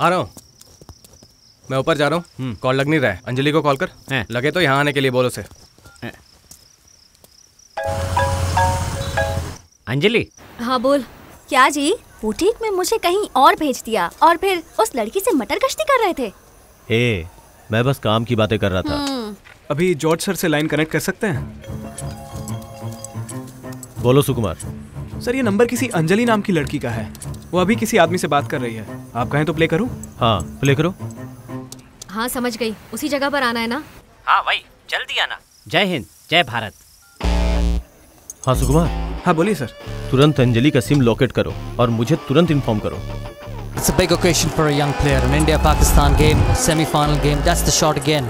आ रहा हूँ। मैं ऊपर जा रहा हूँ। कॉल लग नहीं रहा है। अंजलि को कॉल कर। लगे तो यहाँ आने के लिए बोलो से अंजलि। हाँ बोल। क्या जी? बुटीक में मुझे कहीं और भेज दिया और फिर उस लड़की से मटर कश्ती कर रहे थे। हे मैं बस काम की बातें कर रहा था। हम्म, अभी जॉर्ज सर से लाइन कनेक्ट कर सकते हैं? बोलो सुकुमार। सर ये नंबर किसी अंजलि नाम की लड़की का है। वो अभी किसी आदमी से बात कर रही है। आप कहें तो प्ले करूँ? हाँ प्ले करो। हाँ समझ गई। उसी जगह पर आना है ना? हाँ भाई जल्दी आना। जय हिंद जय भारत। हाँ सुकुमार। हाँ बोलिए सर। तुरंत अंजलि का सिम लॉकेट करो और मुझे तुरंत इन्फॉर्म करो। It's a big occasion for a young player. An India-Pakistan game, semi-final game. That's the shot again.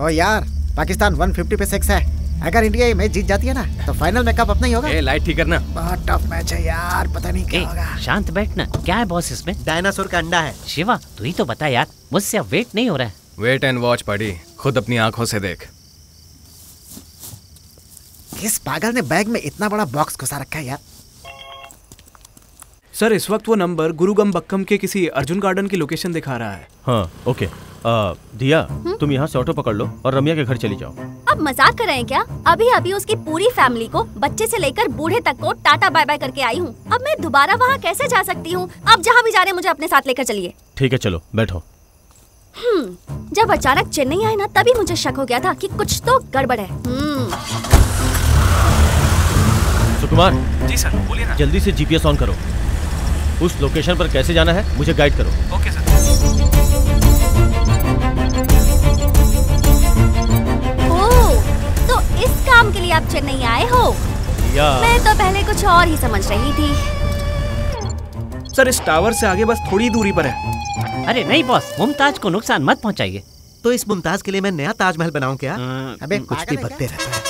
ओ यार पाकिस्तान 150 पे सिक्स है। अगर इंडिया ये मैच जीत जाती है ना तो फाइनल में कप अपना ही होगा। ए लाइट ठीक करना। बहुत टफ मैच है यार पता नहीं क्या होगा। शांत बैठना क्या है बॉस इसमें? डायनासोर का अंडा है। शिवा तू ही तो बता यार मुझसे अब वेट नहीं हो रहा है। वेट एंड वॉच पड़ी खुद अपनी आँखों से देख। किस पागल ने बैग में इतना बड़ा बॉक्स घुसा रखा है यार? सर इस वक्त वो नंबर गुरुगम बक्कम के किसी अर्जुन गार्डन की लोकेशन दिखा रहा है। हाँ ओके। आ, दिया तुम यहाँ से ऑटो पकड़ लो और रम्या के घर चली जाओ। अब मज़ाक कर रहे हैं क्या? अभी अभी उसकी पूरी फैमिली को बच्चे से लेकर बूढ़े तक को टाटा बाय बाय करके आई हूँ। अब मैं दोबारा वहाँ कैसे जा सकती हूँ? अब जहाँ भी जा रहे मुझे अपने साथ लेकर चलिए। ठीक है चलो बैठो। जब अचानक चेन्नई आए ना तभी मुझे शक हो गया था कि कुछ तो गड़बड़ है। सुकुमार जी सर बोलिए ना। जल्दी से जीपीएस ऑन करो। उस लोकेशन पर कैसे जाना है मुझे गाइड करो। ओके सर तो इस काम के लिए आप चेन्नई आए हो? या। मैं तो पहले कुछ और ही समझ रही थी। सर इस टावर से आगे बस थोड़ी दूरी पर है। अरे नहीं बॉस मुमताज़ को नुकसान मत पहुंचाइए। तो इस मुमताज़ के लिए मैं नया ताजमहल बनाऊँ क्या? अबे कुछ भी बकते रहता है।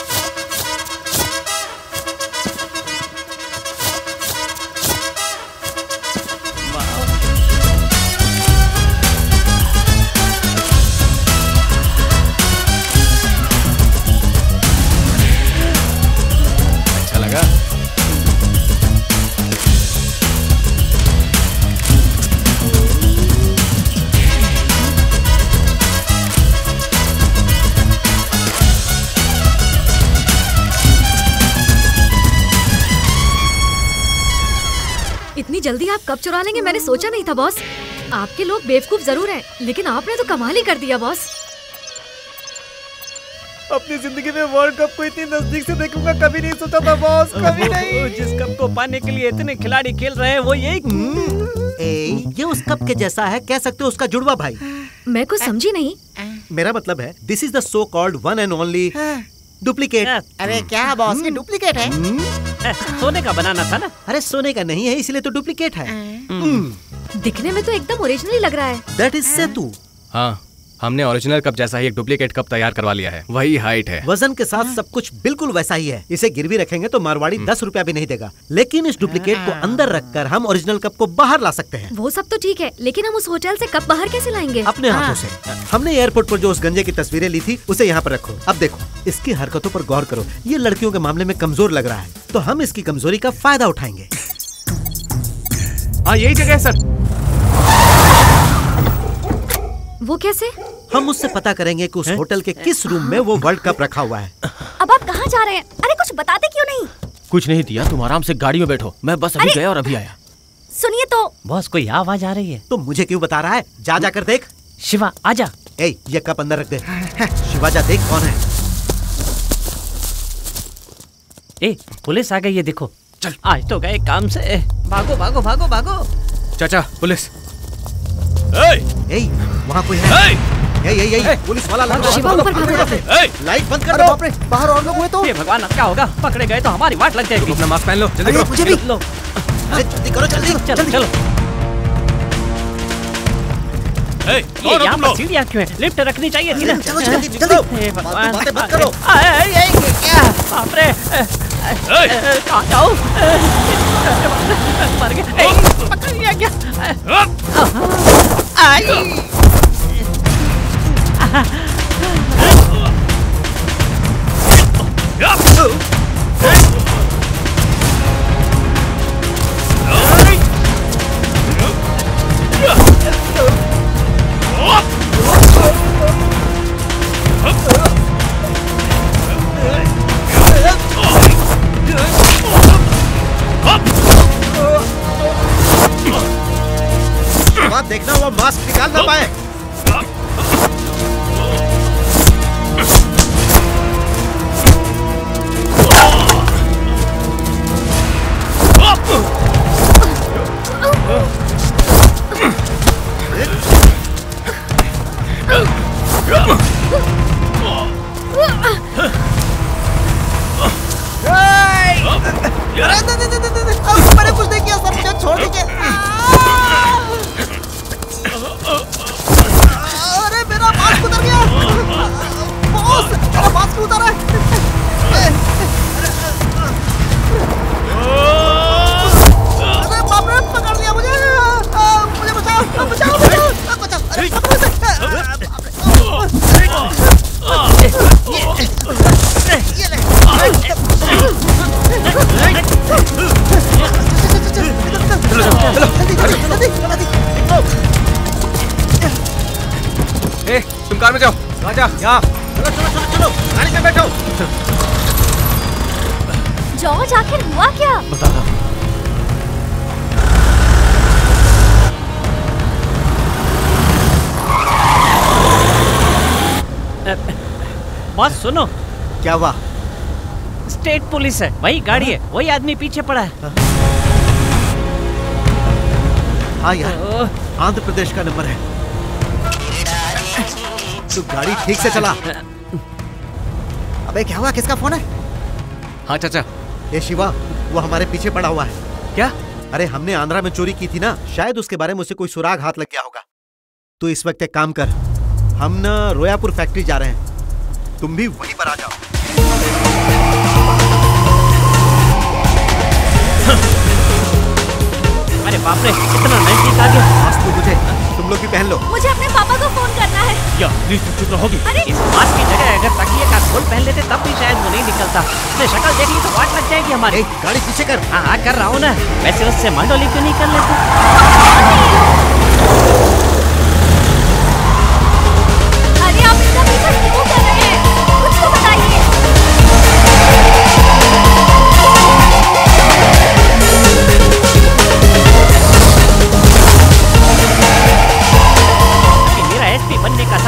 इतनी जल्दी आप कब चुरा लेंगे? मैंने सोचा नहीं था बॉस। आपके लोग बेवकूफ़ ज़रूर हैं लेकिन आपने तो कमाल ही कर दिया बॉस। अपनी ज़िंदगी में वर्ल्ड कप को इतनी नज़दीक से देखूँगा कभी नहीं सोचा था बॉस कभी नहीं। जिस कप को पाने के लिए इतने खिलाड़ी खेल रहे हैं वो यही ए, ये उस कप के जैसा है कह सकते हो उसका जुड़वा भाई। मैं कुछ समझी नहीं। मेरा मतलब है this is the so called one and only duplicate अरे क्या बॉस ये डुप्लीकेट है? सोने का बनाना था ना। अरे सोने का नहीं है इसलिए तो डुप्लीकेट है। दिखने में तो एकदम ओरिजिनल लग रहा है। दैट इज़ सेतु हाँ। हमने ओरिजिनल कप जैसा ही एक डुप्लीकेट कप तैयार करवा लिया है। वही हाइट है। वज़न के साथ सब कुछ बिल्कुल वैसा ही है। इसे गिरवी रखेंगे तो मारवाड़ी दस रुपया भी नहीं देगा। लेकिन इस डुप्लीकेट को अंदर रखकर हम ओरिजिनल कप को बाहर ला सकते हैं। वो सब तो ठीक है लेकिन हम उस होटल से कप बाहर कैसे लाएँगे? अपने हाथों से। हमने एयरपोर्ट पर जो उस गंजे की तस्वीरें ली थी उसे यहाँ पर रखो। अब देखो इसकी हरकतों पर गौर करो। ये लड़कियों के मामले में कमज़ोर लग रहा है। तो हम इसकी कमज़ोरी का फ़ायदा उठाएँगे। हाँ यही जगह है सर। वो कैसे? हम उससे पता करेंगे कि उस होटल के किस रूम में वो वर्ल्ड कप रखा हुआ है। अब आप कहाँ जा रहे हैं? अरे कुछ बताते क्यों नहीं? कुछ नहीं दिया तुम आराम से गाड़ी में बैठो। मैं बस अभी गया और अभी आया। सुनिए तो। बॉस कोई आवाज़ आ रही है? तो मुझे क्यों बता रहा है? जा जाकर देख। शिवा आजा ए ये कप अंदर रख दे। शिवा जा देख कौन है। ए पुलिस आ गई है देखो। चल। आज तो गए काम से। भागो भागो भागो भागो। चाचा पुलिस। ए वहाँ कोई है? ए ए ए पुलिस वाला लग रहा है। लाइट बंद कर दो। बाप रे बाहर और लोग हुए तो? ये भगवान अब क्या होगा? पकड़े गए तो हमारी वाट लग जाएगी। अपना मास्क पहन लो जल्दी करो। मुझे भी। लो। अरे जल्दी करो जल्दी। चलो चलो। ये यहाँ पर सीढ़ियाँ क्यों है? लिफ्ट रखनी चाहिए थी ना। चलो। जल्दी हे भगवान बातें मत करो बाप रे। कहाँ जाऊँ मर गया। पकड़ लिया क्या? आई। देखना वो मास्क निकाल ना पाए अरे कुछ नहीं किया सर छोड़ दीजिए अरे मेरा मास्क उतर गया। बॉस मेरा मास्क उतर अरे बाप रे पकड़ लिया मुझे। मुझे बचाओ बचाओ बचाओ। बचाओ अरे ये ले ए, तुम कार में जाओ। राजा यहाँ। चलो चलो चलो चलो। गाड़ी में बैठो। जॉर्ज आखिर हुआ क्या? बता बॉस सुनो। क्या हुआ? स्टेट पुलिस है। वही गाड़ी है। वही आदमी पीछे पड़ा है। हाँ। यार। आंध्र प्रदेश का नंबर है। तू गाड़ी ठीक से चला। अबे क्या हुआ? किसका फ़ोन है? हाँ चाचा। ये शिवा वो हमारे पीछे पड़ा हुआ है। क्या? अरे हमने आंध्रा में चोरी की थी ना। शायद उसके बारे में उसे कोई सुराग हाथ लग गया होगा। तो इस वक्त एक काम कर। हम ना रोयापुर फैक्ट्री जा रहे हैं। तुम भी वहीं पर आ जाओ। अरे बाप रे इतना नज़दीक आ गया तो मुझे तुम लोग भी पहन लो। मुझे अपने पापा को फ़ोन करना है। या प्लीज़ तुम चुप रहोगी अरे! इस बात की जगह अगर तकिए का खोल पहन लेते तब भी शायद वो नहीं निकलता। उसने शक्ल देख ली तो वाट लग जाएगी हमारे। गाड़ी पीछे कर। हाँ हाँ कर रहा हूँ ना। वैसे उससे मंडोली क्यों नहीं कर लेते?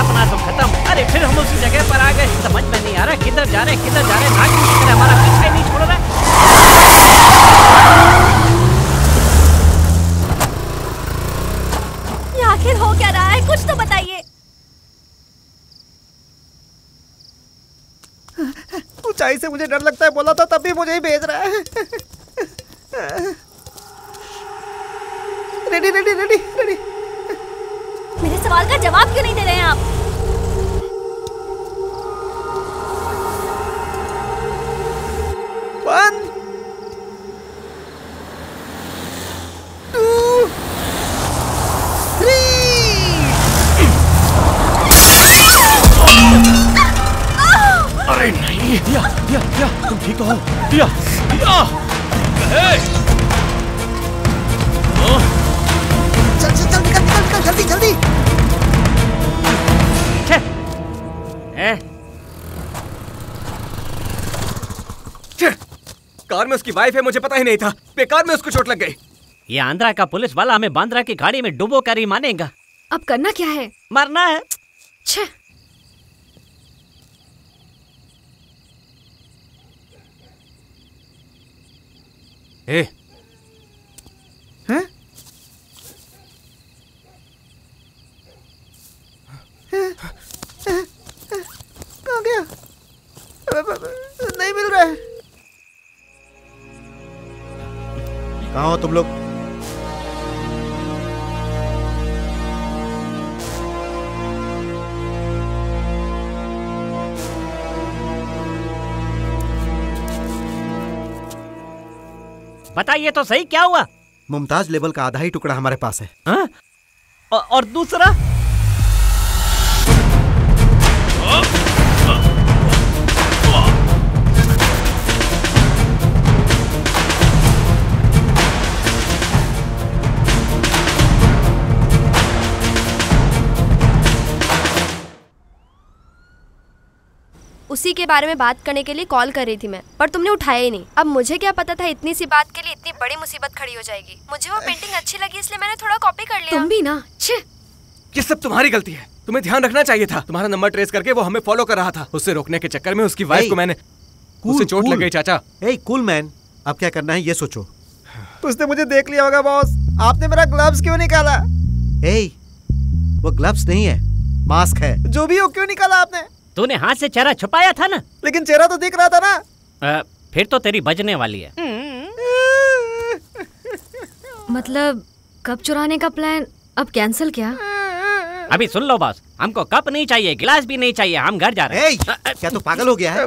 सपना तो खत्म। अरे फिर हम उसी जगह पर आ गए। समझ में नहीं आ रहा किधर जा रहे किधर जा रहे। नाक भी निकल रहा है, हमारा पीछा ही नहीं छोड़ रहा आखिर हो क्या रहा है? कुछ तो बताइए। ऊंचाई से मुझे डर लगता है। बोला था तब भी मुझे ही भेज रहा है। Ready ready ready ready. मेरे सवाल का जवाब क्यों नहीं दे रहे हैं आप? जल्दी टू ए, कार में उसकी वाइफ है मुझे पता ही नहीं था। बेकार में उसको चोट लग गई। ये आंध्रा का पुलिस वाला हमें बांद्रा की गाड़ी में डुबो कर ही मानेगा। अब करना क्या है? मरना है। छह ए। हैं? कहाँ गया? नहीं मिल रहा है। कहाँ हो तुम लोग? बताइए तो सही क्या हुआ? मुमताज़ लेवल का आधा ही टुकड़ा हमारे पास है। हाँ? औ- और दूसरा? उसी के बारे में बात करने के लिए कॉल कर रही थी मैं पर तुमने उठाया ही नहीं। अब मुझे क्या पता था इतनी सी बात के लिए इतनी बड़ी मुसीबत खड़ी हो जाएगी। मुझे वो पेंटिंग अच्छी लगी इसलिए मैंने थोड़ा कॉपी कर लिया। तुम भी ना? ये सब तुम्हारी गलती है। तुम्हें ध्यान रखना चाहिए था। तुम्हारा नंबर ट्रेस करके वो हमें फॉलो कर रहा था। उससे रोकने के चक्कर में उसकी वाइफ को मैंने cool, उसे चोट लग गई चाचा। ए कूल मैन अब क्या करना है ये सोचो। उसने मुझे देख लिया होगा बॉस आपने मेरा ग्लव्स क्यों निकाला? ए वो ग्लव्स नहीं है मास्क है। जो भी हो क्यों निकाला आपने? तूने हाथ से चेहरा छुपाया था ना? लेकिन चेहरा तो दिख रहा था ना। अ, फिर तो तेरी बजने वाली है। मतलब कप चुराने का प्लान अब कैंसिल क्या? अभी सुन लो बॉस हमको कप नहीं चाहिए गिलास भी नहीं चाहिए हम घर जा रहे हैं। क्या तू पागल हो गया है?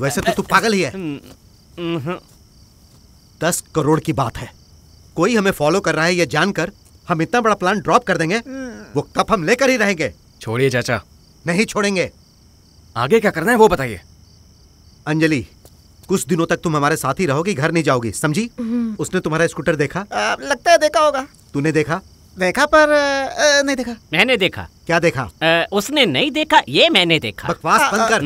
वैसे तो तू पागल ही है। दस करोड़ की बात है। कोई हमें फॉलो कर रहा है ये जानकर हम इतना बड़ा प्लान ड्रॉप कर देंगे वो कप हम लेकर ही रहेंगे। छोड़िए चाचा। नहीं छोड़ेंगे। आगे क्या करना है वो बताइए। अंजलि कुछ दिनों तक तुम हमारे साथ ही रहोगी घर नहीं जाओगी समझी? हम्म। उसने तुम्हारा स्कूटर देखा? आ, लगता है देखा होगा। तूने देखा? देखा पर आ, नहीं देखा। मैंने देखा। क्या देखा? अ, उसने नहीं देखा ये मैंने देखा। बकवास बंद कर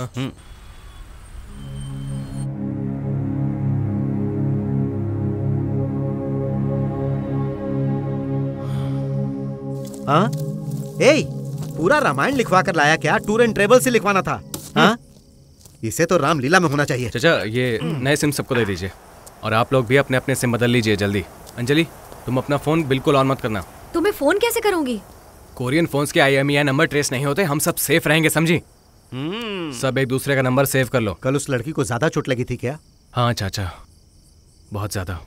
हम्म। हाँ? ए पूरा रामायण लिखवा कर लाया क्या? टूर एंड ट्रेवल से लिखवाना था। हाँ? इसे तो रामलीला में होना चाहिए। चाचा ये नए सिम सबको दे दीजिए। और आप लोग भी अपने अपने सिम बदल लीजिए जल्दी। अंजलि तुम अपना फ़ोन बिल्कुल ऑन मत करना। तो मैं फ़ोन कैसे करूँगी? कोरियन फोन्स के आई नंबर ट्रेस नहीं होते हम सब सेफ़ रहेंगे समझी? सब एक दूसरे का नंबर सेव कर लो। कल उस लड़की को ज़्यादा चोट लगी थी क्या? हाँ चाचा। बहुत ज़्यादा।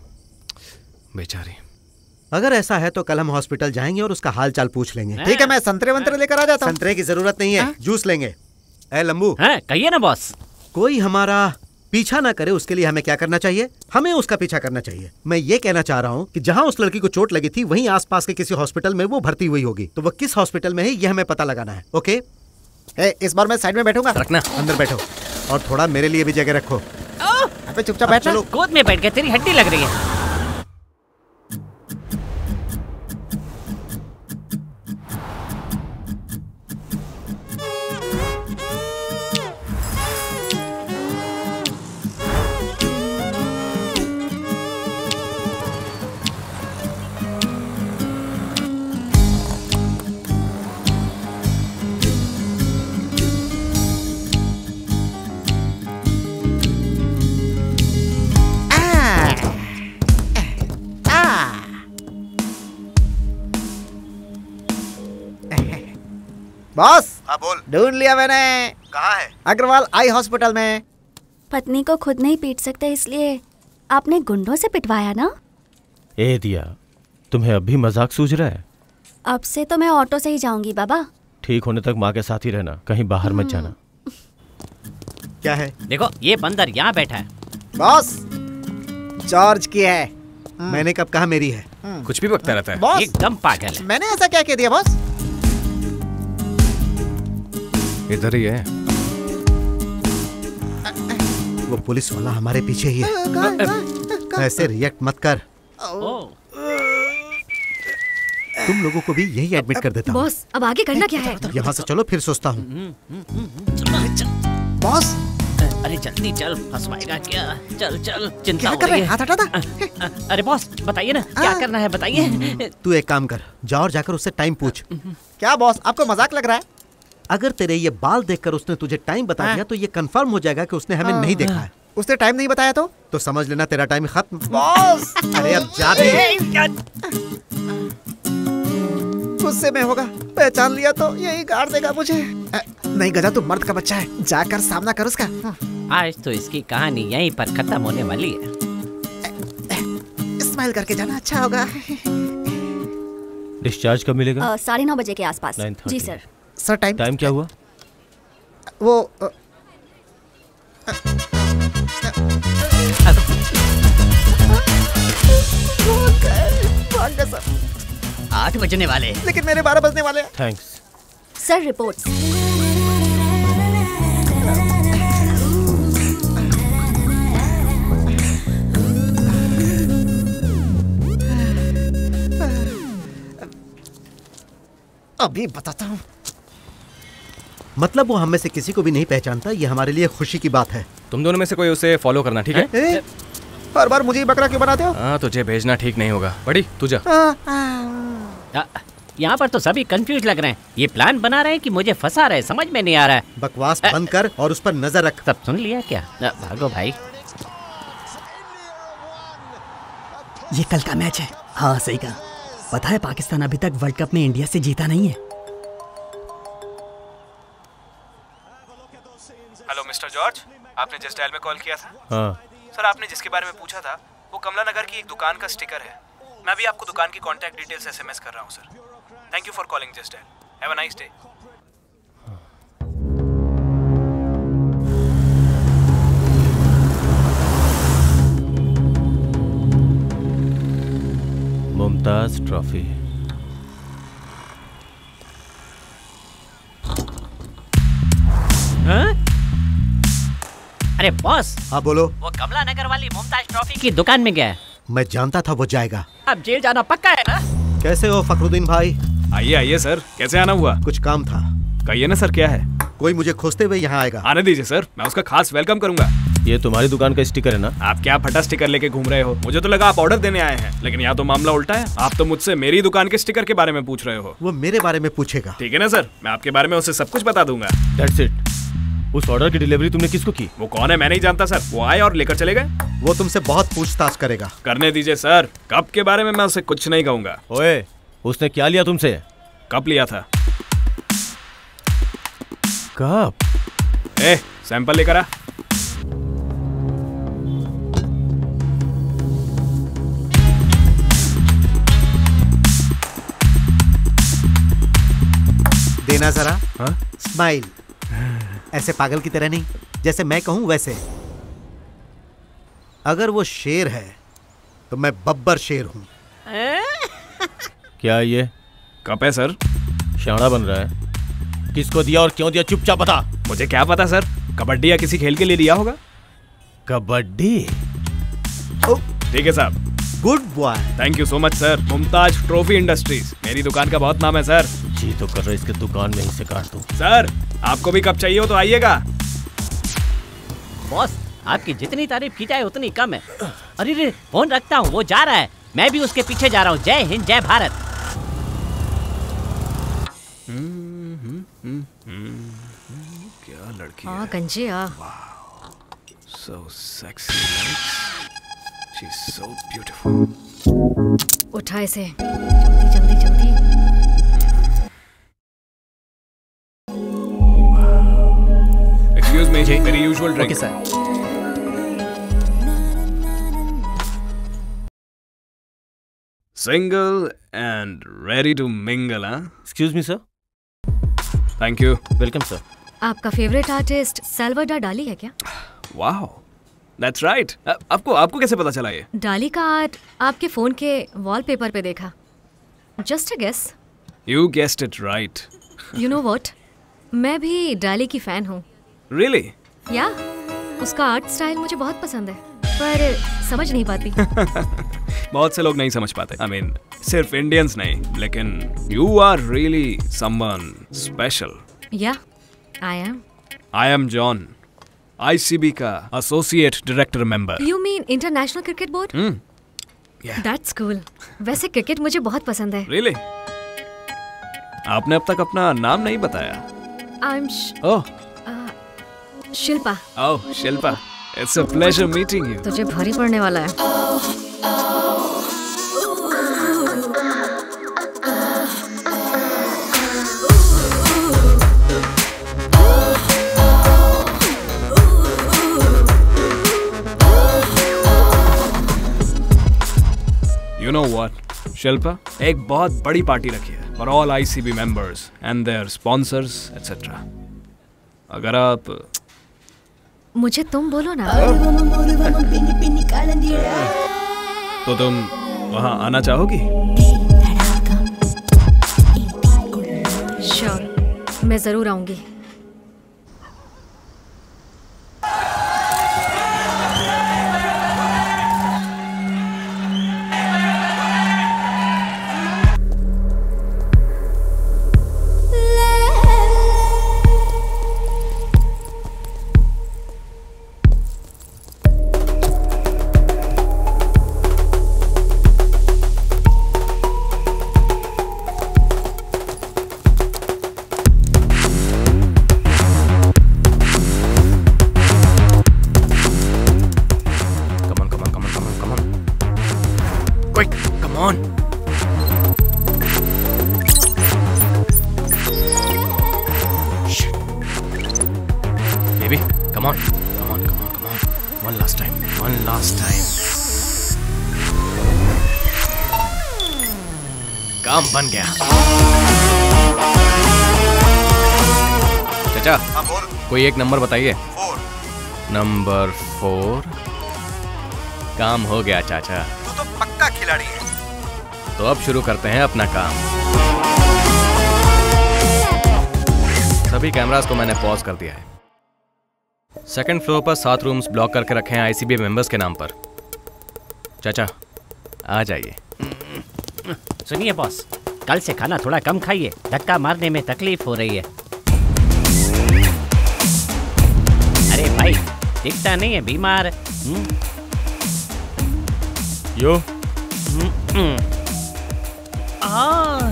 बेचारी। अगर ऐसा है तो कल हम हॉस्पिटल जाएँगे और उसका हाल चाल पूछ लेंगे। ठीक है मैं संतरे वंतरे लेकर आ जाता हूँ। संतरे की ज़रूरत नहीं है जूस लेंगे। ए लंबू। कहिए ना बॉस। कोई हमारा पीछा ना करे उसके लिए हमें क्या करना चाहिए? हमें उसका पीछा करना चाहिए। मैं ये कहना चाह रहा हूँ कि जहाँ उस लड़की को चोट लगी थी वहीं आसपास के किसी हॉस्पिटल में वो भर्ती हुई होगी। तो वो किस हॉस्पिटल में है ये हमें पता लगाना है ओके? ए, इस बार मैं साइड में बैठूँगा। रखना। अंदर बैठो। और थोड़ा मेरे लिए भी जगह रखो। चुपचाप बैठ चलो गोद में बैठ के तेरी हड्डी लग रही है। बॉस। हाँ बोल। ढूंढ लिया मैंने। कहाँ है? अग्रवाल आई हॉस्पिटल में। पत्नी को खुद नहीं पीट सकते इसलिए आपने गुंडों से पिटवाया ना? ए दिया तुम्हें अब भी मज़ाक सूझ रहा है? अब से तो मैं ऑटो से ही जाऊँगी बाबा। ठीक होने तक माँ के साथ ही रहना कहीं बाहर मत जाना। क्या है? देखो ये बंदर यहाँ बैठा है। बॉस जॉर्ज की है। मैंने कब कहा मेरी है? कुछ भी बकता रहता है। एकदम पागल है। मैंने ऐसा क्या कह दिया बॉस? इधर ही है। वो पुलिस वाला हमारे पीछे ही है। ऐसे रिएक्ट मत कर। तुम लोगों को भी यही एडमिट कर देता हूँ। बॉस अब आगे करना क्या है? यहाँ से चलो फिर सोचता हूँ। बॉस! अरे जल्दी चल फंसवाएगा क्या? चल चल चिंता क्या हो कर रही है? हाथ हटा था अरे बॉस बताइए ना क्या करना है बताइए। तू एक काम कर जा और जाकर उससे टाइम पूछ। क्या बॉस आपको मज़ाक लग रहा है? अगर तेरे ये बाल देखकर उसने तुझे टाइम बता हाँ। दिया तो ये कंफर्म हो जाएगा कि उसने हमें नहीं देखा है। उसने टाइम नहीं बताया तो? तो समझ लेना तेरा टाइम खत्म। बॉस! अरे अब जा भी। गुस्से में होगा। पहचान लिया तो यही गाड़ देगा मुझे। नहीं गधा तू मर्द का बच्चा है। जाकर सामना कर उसका। आज तो इसकी कहानी यहीं पर खत्म होने वाली है। स्माइल करके जाना अच्छा होगा। डिस्चार्ज कब मिलेगा? साढ़े नौ बजे के आसपास। जी सर सर टाइम टाइम क्या हुआ? वो आठ बजने वाले लेकिन मेरे बारह बजने वाले थैंक्स सर रिपोर्ट्स अभी बताता हूँ। मतलब वो हम में से किसी को भी नहीं पहचानता ये हमारे लिए खुशी की बात है। तुम दोनों में से कोई उसे फॉलो करना ठीक है? ए, हर बार मुझे बकरा क्यों बनाते हो? हाँ तुझे भेजना ठीक नहीं होगा। बड़ी तू जा। हाँ, हाँ। आ, यहाँ पर तो सभी कंफ्यूज लग रहे हैं। ये प्लान बना रहे हैं कि मुझे फंसा रहे समझ में नहीं आ रहा है। बकवास बंद कर और उस पर नज़र रख। सब सुन लिया क्या? भागो भाई। ये कल का मैच है। हाँ सही कहा। पता है पाकिस्तान अभी तक वर्ल्ड कप में इंडिया से जीता नहीं है। हेलो मिस्टर जॉर्ज आपने जिस डायल में कॉल किया था? हाँ। सर आपने जिसके बारे में पूछा था वो कमला नगर की एक दुकान का स्टिकर है। मैं भी आपको दुकान की कांटेक्ट डिटेल्स एसएमएस कर रहा हूँ sir thank you for calling जिस dial have a nice day Mumtaz trophy. हाँ? अरे बॉस हाँ बोलो। वो कमला नगर वाली मुमताज़ ट्रॉफी की दुकान में गया है। मैं जानता था वो जाएगा। अब जेल जाना पक्का है ना? कैसे हो फखरुद्दीन भाई? आइए आइए सर। कैसे आना हुआ? कुछ काम था। कहिए ना सर क्या है? कोई मुझे खोजते हुए यहाँ आएगा। आने दीजिए सर। मैं उसका खास वेलकम करूँगा। ये तुम्हारी दुकान का स्टिकर है ना? आप क्या फटा स्टिकर लेके घूम रहे हो? मुझे तो लगा आप ऑर्डर देने आए हैं। लेकिन यहाँ तो मामला उल्टा है। आप तो मुझसे मेरी दुकान के स्टिकर के बारे में पूछ रहे हो। वो मेरे बारे में पूछेगा। ठीक है ना सर? मैं आपके बारे में उसे सब कुछ बता दूँगा। दैट्स इट उस ऑर्डर की डिलीवरी तुमने किसको की? वो कौन है? मैं नहीं जानता सर। वो आए और लेकर चले गए। वो तुमसे बहुत पूछताछ करेगा। करने दीजिए सर। कब के बारे में मैं उसे कुछ नहीं कहूँगा। ओए उसने क्या लिया तुमसे? कब लिया था। कब ए सैंपल लेकर आ। देना जरा। हाँ? स्माइल। ऐसे पागल की तरह नहीं जैसे मैं कहूँ वैसे। अगर वो शेर है तो मैं बब्बर शेर हूँ। क्या ये? कप है सर? शाणा बन रहा है। किसको दिया और क्यों दिया चुपचाप बता। मुझे क्या पता सर? कबड्डी या किसी खेल के लिए लिया होगा? कबड्डी? ठीक है साहब। Good boy. Thank you so much sir Mumtaz trophy industries. मेरी दुकान का बहुत नाम है सर जी तो कर रहे इसके दुकान में ही से काट दूँ। सर आपको भी कब चाहिए हो तो आइएगा। बॉस आपकी जितनी तारीफ़ की जाए उतनी कम है। अरे रे फ़ोन रखता हूँ वो जा रहा है। मैं भी उसके पीछे जा रहा हूँ। जय हिंद जय भारत। क्या लड़की हाँ गंजे आ। So sexy legs she's so beautiful उठा इसे जल्दी जल्दी जल्दी excuse me मेरी usual drink okay sir single and ready to mingle huh excuse me sir thank you welcome sir आपका फेवरेट आर्टिस्ट सैल्वाडा डाली है क्या wow that's right. अ- आपको आपको कैसे पता चला ये? डाली का आर्ट आपके फ़ोन के वॉलपेपर पे देखा। Just a guess you guessed it right. You know what मैं भी डाली की फ़ैन हूँ। Really? या उसका आर्ट स्टाइल मुझे बहुत पसंद है पर समझ नहीं पाती। बहुत से लोग नहीं समझ पाते। आई I मीन mean, सिर्फ़ इंडियंस नहीं लेकिन you are really someone special या I am I am John ICB का associate director member you mean international cricket board that's cool वैसे क्रिकेट मुझे बहुत पसंद है। रियली आपने अब तक अपना नाम नहीं बताया। I am oh Shilpa. Oh Shilpa. It's a pleasure meeting you तुझे भारी पड़ने वाला है। यू नो व्हाट शिल्पा एक बहुत बड़ी पार्टी रखी है for all ICB members and their sponsors etcetera अगर आप मुझे तुम बोलो ना। तो तुम वहाँ आना चाहोगी? श्योर मैं ज़रूर आऊँगी। एक नंबर बताइए। Number four. काम हो गया चाचा। तू तो पक्का खिलाड़ी है। तो अब शुरू करते हैं अपना काम। सभी कैमरास को मैंने पॉज कर दिया है। सेकंड फ्लोर पर सात रूम्स ब्लॉक करके रखे हैं आईसीबी मेंबर्स के नाम पर। चाचा आ जाइए। सुनिए बॉस कल से खाना थोड़ा कम खाइए धक्का मारने में तकलीफ़ हो रही है। अरे भाई दिखता नहीं है बीमार हम्म? यो।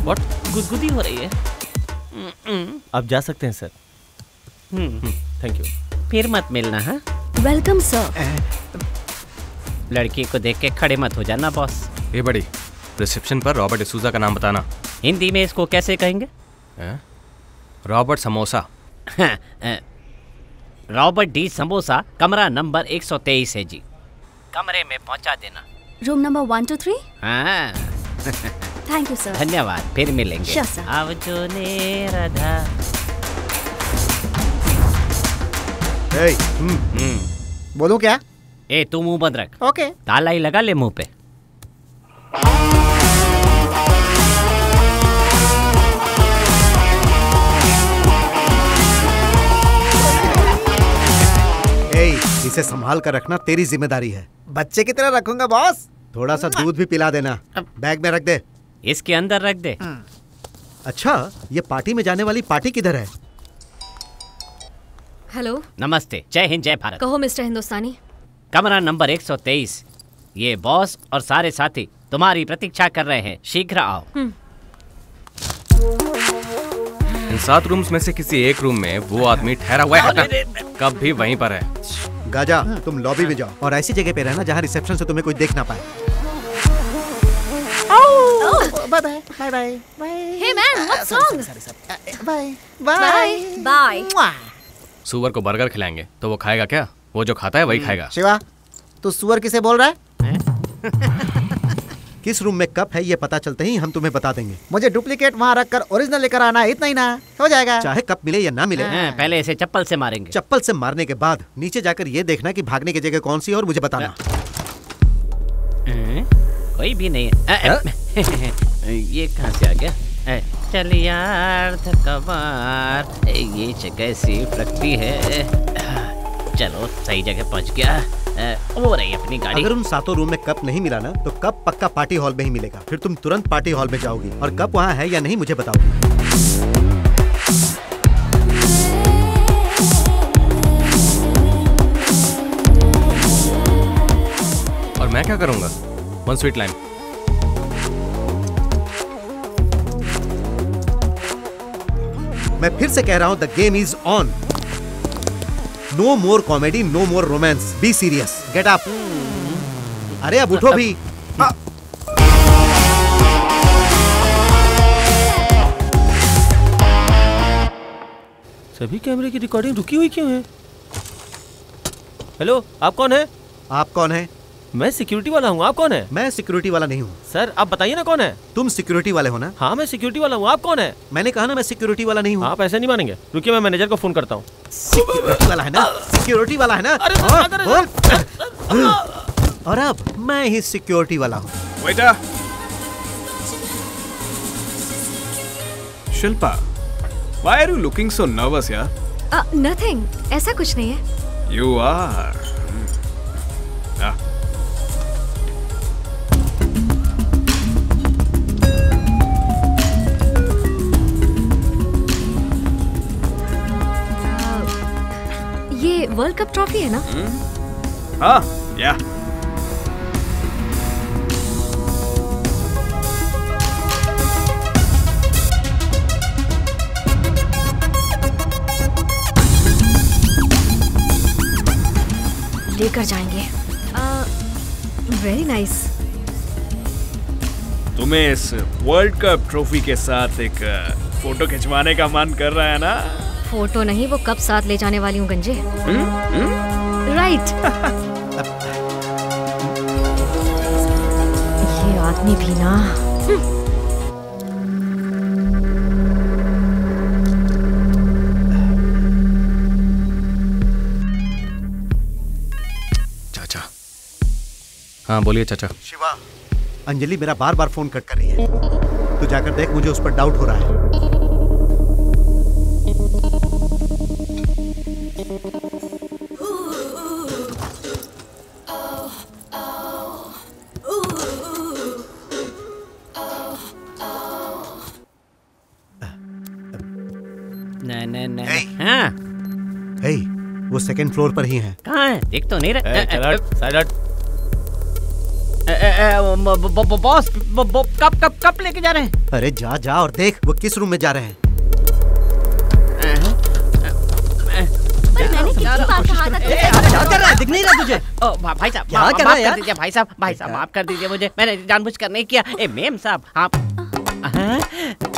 व्हाट गुदगुदी हो रही है। हम्म, आप जा सकते हैं सर। हम्म। थैंक यू फिर मत मिलना हाँ? वेलकम सर लड़की को देख के खड़े मत हो जाना बॉस ये बड़ी रिसेप्शन पर रॉबर्ट डिसूजा का नाम बताना। हिंदी में इसको कैसे कहेंगे? रॉबर्ट समोसा। हाँ, रॉबर्ट डी समोसा कमरा नंबर 123 है जी। कमरे में पहुँचा देना। Room number one two three हाँ। थैंक यू सर धन्यवाद फिर मिलेंगे। Sure, sir. अब जो ने राधा बोलूँ क्या? ए तू मुँह बंद रख। ओके ताला ही लगा ले मुँह पे। ए इसे संभाल कर रखना तेरी ज़िम्मेदारी है। बच्चे की तरह रखूँगा बॉस। थोड़ा सा दूध भी पिला देना। बैग में रख दे। इसके अंदर रख दे। अच्छा ये पार्टी में जाने वाली पार्टी किधर है? हेलो। नमस्ते जय हिंद जय भारत। कहो मिस्टर हिंदुस्तानी। कमरा नंबर 123 ये बॉस और सारे साथी तुम्हारी प्रतीक्षा कर रहे हैं। शीघ्र आओ। इन सात रूम्स में से किसी एक रूम में वो आदमी ठहरा हुआ है। कब भी वहीं पर है। गाजा तुम लॉबी में जाओ और ऐसी जगह पे रहना जहाँ रिसेप्शन से तुम्हें कोई देख ना पाए। Bye bye bye bye bye Hey man, what's wrong? Bye Bye. Bye. सुअर को बर्गर खिलाएँगे तो वो खाएगा क्या? वो जो खाता है वही खाएगा। शिवा तू सुअर किसे बोल रहा है? किस रूम में कप है ये पता चलते ही हम तुम्हें बता देंगे। मुझे डुप्लीकेट वहाँ रख कर ओरिजिनल लेकर आना है, इतना ही ना। हो जाएगा। चाहे कप मिले या ना मिले। हाँ, पहले इसे चप्पल से मारेंगे। चप्पल से मारने के बाद नीचे जाकर ये देखना कि भागने की जगह कौन सी है और मुझे बताना। कोई भी नहीं। है ये कहाँ से आ गया? चल यार थकवार ये जगह सेफ़ लगती है। चलो सही जगह पहुँच गया। हो रही अपनी गाड़ी। अगर उन सातों रूम में कप नहीं मिला ना तो कप पक्का पार्टी हॉल में ही मिलेगा। फिर तुम तुरंत पार्टी हॉल में जाओगी और कप वहाँ है या नहीं मुझे बताओगी। और मैं क्या करूँगा? वन स्वीट लाइन मैं फिर से कह रहा हूँ the game is on no more comedy no more romance be serious get up अरे अब उठो भी। सभी कैमरे की रिकॉर्डिंग रुकी हुई क्यों है? हेलो आप कौन है? आप कौन है? मैं सिक्योरिटी वाला हूँ आप कौन है? मैं सिक्योरिटी वाला नहीं हूँ। सर आप बताइए ना कौन है? तुम सिक्योरिटी वाले हो ना? हाँ मैं सिक्योरिटी वाला हूँ आप कौन है? मैंने कहा ना मैं सिक्योरिटी वाला नहीं हूँ। आप ऐसे नहीं मानेंगे। रुकिए मैं मैनेजर को फ़ोन करता हूँ। सिक्योरिटी वाला है ना? सिक्योरिटी वाला है ना? हाँ, और अब मैं ही सिक्योरिटी वाला हूँ। Shilpa why are you looking so nervous यार? नथिंग ऐसा कुछ नहीं है। You are. Ah. ये वर्ल्ड कप ट्रॉफी है ना? हाँ या लेकर जाएँगे। वेरी नाइस तुम्हें इस वर्ल्ड कप ट्रॉफी के साथ एक फ़ोटो खिंचवाने का मन कर रहा है ना? फ़ोटो नहीं वो कब साथ ले जाने वाली हूँ गंजे? राइट ये आदमी भी ना। चाचा। हाँ बोलिए चाचा। शिवा अंजलि मेरा बार बार फ़ोन कट कर रही है। तो जाकर देख मुझे उस पर डाउट हो रहा है। नहीं नहीं हाँ हे वो सेकंड फ्लोर पर ही है कहाँ है देख तो नहीं रहा ए, चल हट, साइड हट ए, ए, ए, ब- ब- ब- बॉस कब कब कब लेके जा रहे हैं अरे जा जा और देख वो किस रूम में जा रहे हैं दिख नहीं रहा तुझे भाई साहब क्या कर रहा है? भाई साहब भाई साहब माफ़ कर दीजिए मुझे मैंने जानबूझकर नहीं किया ए मेम साहब आप हाँ?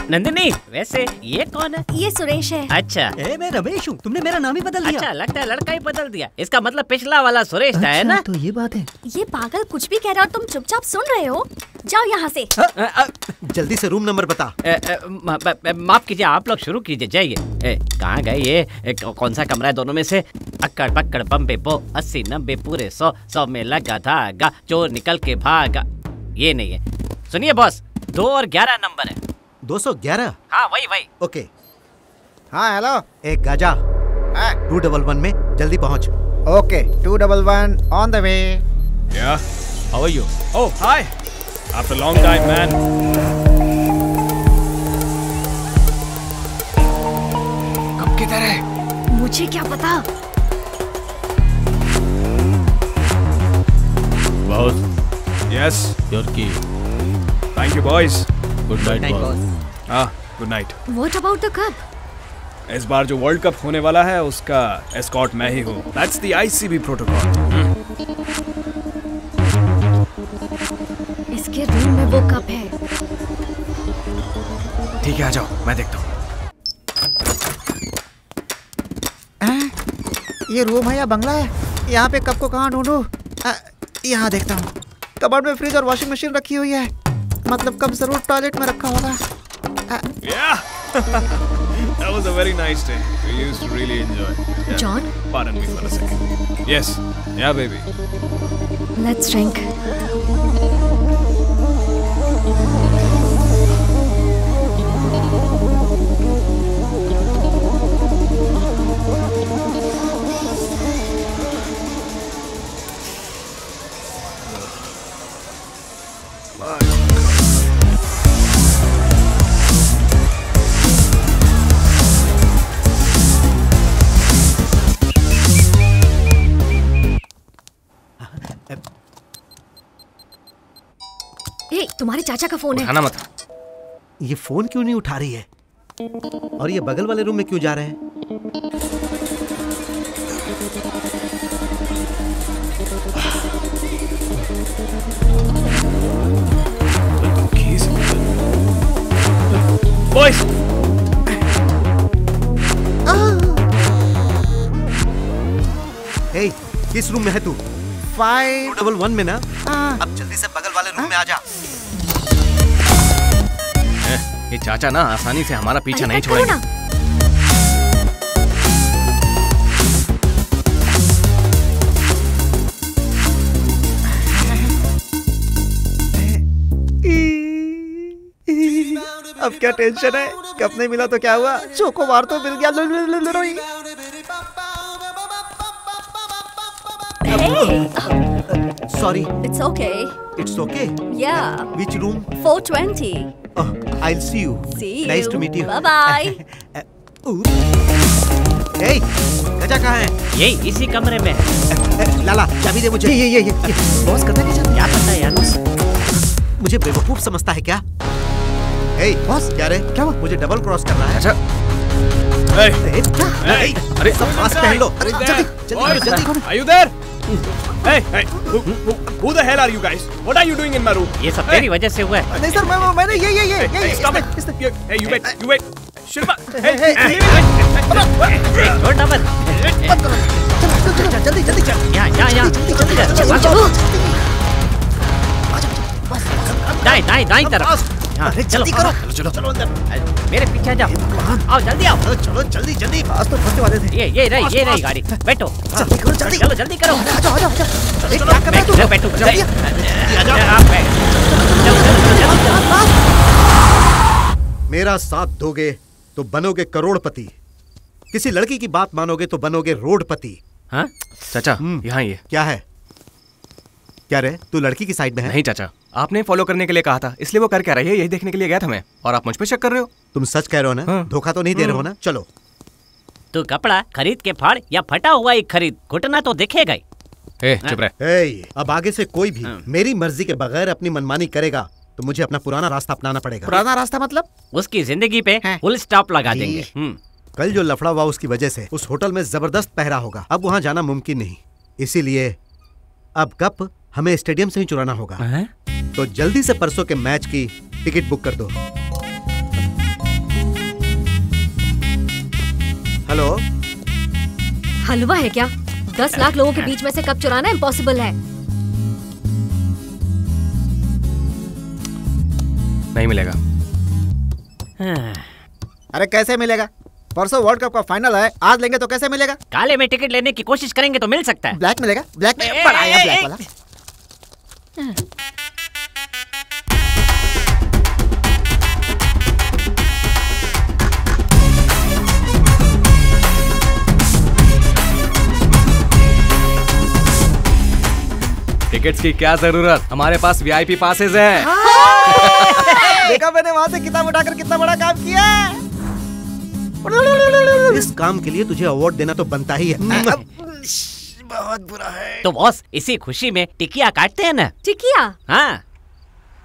नंदिनी वैसे ये कौन है? ये सुरेश है। अच्छा। ए मैं रमेश हूँ। तुमने मेरा नाम ही बदल दिया। अच्छा लगता है लड़का ही बदल दिया। इसका मतलब पिछला वाला सुरेश अच्छा, था है ना? तो ये बात है। ये पागल कुछ भी कह रहा है और तुम चुपचाप सुन रहे हो। जाओ यहाँ से। आ, आ, आ, जल्दी से रूम नंबर बता। माफ़ कीजिए आप लोग शुरू कीजिए जाइए। कहाँ गए ये? कौन सा कमरा है दोनों में से? अक्कड़ पक्कड़ बम्बे बो अस्सी नब्बे पूरे सौ सौ में लगा धागा चोर निकल के भागा। ये नहीं है। सुनिए बॉस दो और ग्यारह नंबर है। 211 हाँ वही वही ओके हाँ हेलो एक गाजा टू डबल वन में जल्दी पहुँच okay two double one on the way Yeah. How are you? Oh, hi. After a long time, man. कब किधर है मुझे क्या पता boss Yes. Your key Thank you, boys. Good night boss Ah, good night. What about the cup? इस बार जो world cup होने वाला है उसका एस्कॉट मैं ही हूँ। दैट्स द आईसीबी प्रोटोकॉल इसके रूम में वो कप है। ठीक है आ जाओ मैं देखता हूँ। ये रूम है या बंगला है? यहाँ पे कप को कहाँ ढूंढूं? यहाँ देखता हूँ। कबर्ड में फ्रिज और वॉशिंग मशीन रखी हुई है। मतलब कब ज़रूर टॉयलेट में रखा होगा Yeah. that was a very nice day. We used to really enjoy. Yeah. John? Pardon me for a second. Yes. Yeah, baby. Let's drink. ए, तुम्हारे चाचा का फ़ोन है। मत। ये फ़ोन क्यों नहीं उठा रही है? और ये बगल वाले रूम में क्यों जा रहे हैं? Boys. हे किस रूम में है तू? फाइव डबल वन में ना अब जल्दी से बगल वाले रूम में आ जा ये चाचा ना आसानी से हमारा पीछा नहीं छोड़ेंगे अब क्या टेंशन है कप नहीं मिला तो क्या हुआ चोको बार तो मिल गया लो, लो, लो, रोई। It's okay. Yeah. Which room 420. I see you See nice you. To meet you Bye bye. Hey Gaja कहाँ है? यही इसी कमरे में। है लाला चाबी दे मुझे। ये ये ये ये। बॉस करता क्या क्या पता है यार मुझे बेवकूफ़ समझता है क्या? हे बॉस क्या रे? क्या मुझे डबल क्रॉस कर रहा है। अच्छा। अरे Hey. अरे सब मास्क पहन लो। अरे जल्दी जल्दी जल्दी you there? Hey, hey, who, who, who the hell are you guys? What are you doing in my room? ये सब तेरी वजह से हुआ है नहीं सर मैं मैं- मैंने ये ये ये ये Hey, ये stop it. इसने- Hey, you wait, you wait. Shilpa, hey, hey, hey, छोड़ डबल चल जल्दी जल्दी चल यहाँ यहाँ यहाँ जल्दी चल, चल भागो। दाएँ दाएँ दाएँ तरफ़। अरे जल्दी करो। चलो चलो अंदर। मेरे पीछे आ जाओ। आओ जल्दी आओ। चलो जल्दी जल्दी। तो फंसने वाले थे। ये ये रही ये रही गाड़ी। बैठो। जल्दी करो जल्दी। चलो जल्दी करो। आ जाओ आ जाओ क्या कर रहा है तू? बैठो बैठो जल्दी आ। जाओ। आप बैठ। मेरा साथ दोगे तो बनोगे करोड़पति। किसी लड़की की बात मानोगे तो बनोगे रोडपति। हाँ? चाचा यहाँ ये क्या है? क्या रे? तू लड़की की साइड में है? नहीं चाचा। आपने फॉलो करने के लिए कहा था इसलिए वो कर क्या रही है? यही देखने के लिए गया था मैं। और आप मुझ पे शक कर रहे हो? तुम सच कह रहे हो ना? धोखा तो नहीं दे रहे हो ना? चलो। तू कपड़ा खरीद के फाड़ या फटा हुआ ही खरीद घुटना तो दिखेगा ही ए चुप रह। अब आगे से कोई भी मेरी मर्ज़ी के बगैर अपनी मनमानी करेगा तो मुझे अपना पुराना रास्ता अपनाना पड़ेगा। पुराना रास्ता मतलब? उसकी ज़िंदगी पे फुल स्टॉप लगा देंगे। हम्म। कल जो लफड़ा हुआ उसकी वजह से उस होटल में ज़बरदस्त पहरा होगा। अब वहाँ जाना मुमकिन नहीं। इसीलिए अब कप हमें स्टेडियम से ही चुराना होगा। तो जल्दी से परसों के मैच की टिकट बुक कर दो। हेलो? हलवा है क्या? दस लाख लोगों के बीच में से कब चुराना इम्पॉसिबल है? नहीं मिलेगा। अरे कैसे मिलेगा? परसों वर्ल्ड कप का फाइनल है आज लेंगे तो कैसे मिलेगा? काले में टिकट लेने की कोशिश करेंगे तो मिल सकता है। ब्लैक मिलेगा? ब्लैक में बड़ा आया ब्लैक वाला। टिकट्स की क्या ज़रूरत? हमारे पास वीआईपी पासेस हैं। देखा मैंने वहाँ से किताब उठाकर कितना बड़ा काम किया। इस काम के लिए तुझे अवार्ड देना तो बनता ही है। बहुत बुरा है। तो बॉस इसी खुशी में टिकिया काटते हैं ना? टिकिया? हाँ।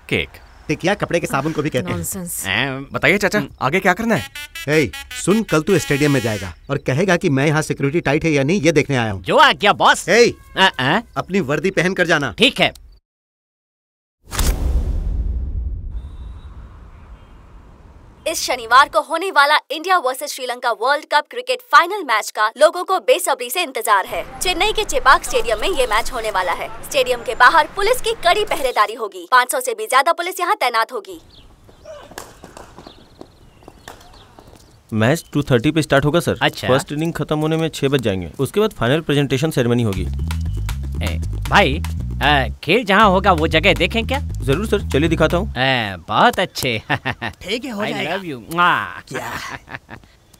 केक। टिकिया कपड़े के साबुन को भी कहते हैं। बताइए चाचा आगे क्या करना है? ए, सुन कल तू स्टेडियम में जाएगा और कहेगा कि मैं यहाँ सिक्योरिटी टाइट है या नहीं ये देखने आया हूँ। जो आ गया बॉस। ए, अपनी वर्दी पहन कर जाना। ठीक है। इस शनिवार को होने वाला India versus Sri Lanka world cup cricket final match का लोगों को बेसब्री से इंतज़ार है। चेन्नई के चेपाक स्टेडियम में ये मैच होने वाला है। स्टेडियम के बाहर पुलिस की कड़ी पहरेदारी होगी। 500 से भी ज़्यादा पुलिस यहाँ तैनात होगी। मैच 2:30 पे स्टार्ट होगा सर। अच्छा। फ़र्स्ट इनिंग खत्म होने में छह बज जाएँगे। उसके बाद फाइनल प्रेजेंटेशन सेरेमनी होगी। भाई आ, खेल जहाँ होगा वो जगह देखें क्या? ज़रूर सर चलिए दिखाता हूँ। बहुत अच्छे। ठीक है हो जाएगा। you.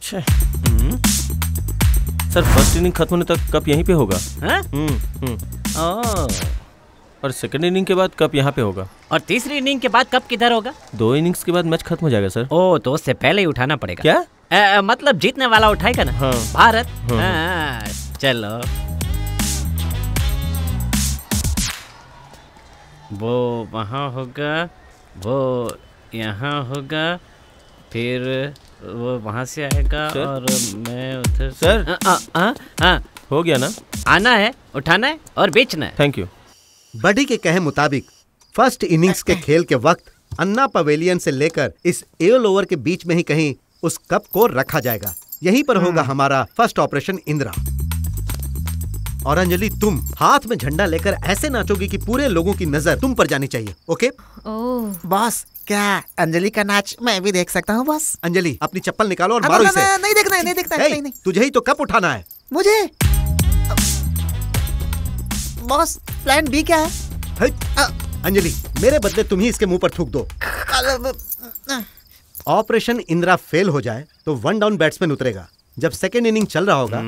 छे, हम्म। सर फ़र्स्ट इनिंग खत्म होने तक कप यहीं पे होगा। हाँ? हम्म, हम्म। और सेकंड इनिंग के बाद कप यहाँ पे होगा। और तीसरी इनिंग के बाद कप किधर होगा? दो इनिंग्स के बाद मैच खत्म हो जाएगा सर। ओ तो उससे पहले ही उठाना पड़ेगा। क्या? ए, मतलब जीतने वाला उठाएगा ना? हाँ। भारत? हाँ। हाँ, चलो। वो वहाँ होगा वो यहाँ होगा फिर वो वहाँ से आएगा सर? और मैं उधर सर? हाँ हो गया ना? आना है उठाना है और बेचना है। थैंक यू बडी के कहे मुताबिक फ़र्स्ट इनिंग्स के खेल के वक्त अन्ना पवेलियन से लेकर इस एल ओवर के बीच में ही कहीं उस कप को रखा जाएगा। यहीं पर होगा हमारा फ़र्स्ट ऑपरेशन इंदिरा। और अंजलि तुम हाथ में झंडा लेकर ऐसे नाचोगी कि पूरे लोगों की नज़र तुम पर जानी चाहिए ओके? बॉस क्या अंजलि का नाच मैं भी देख सकता हूँ बॉस? अंजलि अपनी चप्पल निकालो और मारो इसे। नहीं देखना है नहीं देखना है नहीं नहीं। तुझे ही तो कप उठाना है? मुझे? बॉस प्लान बी क्या है? अंजलि मेरे बदले तुम ही इसके मुँह पर थूक दो। ऑपरेशन इंदिरा फेल हो जाए तो वन डाउन बैट्समैन उतरेगा। जब सेकेंड इनिंग चल रहा होगा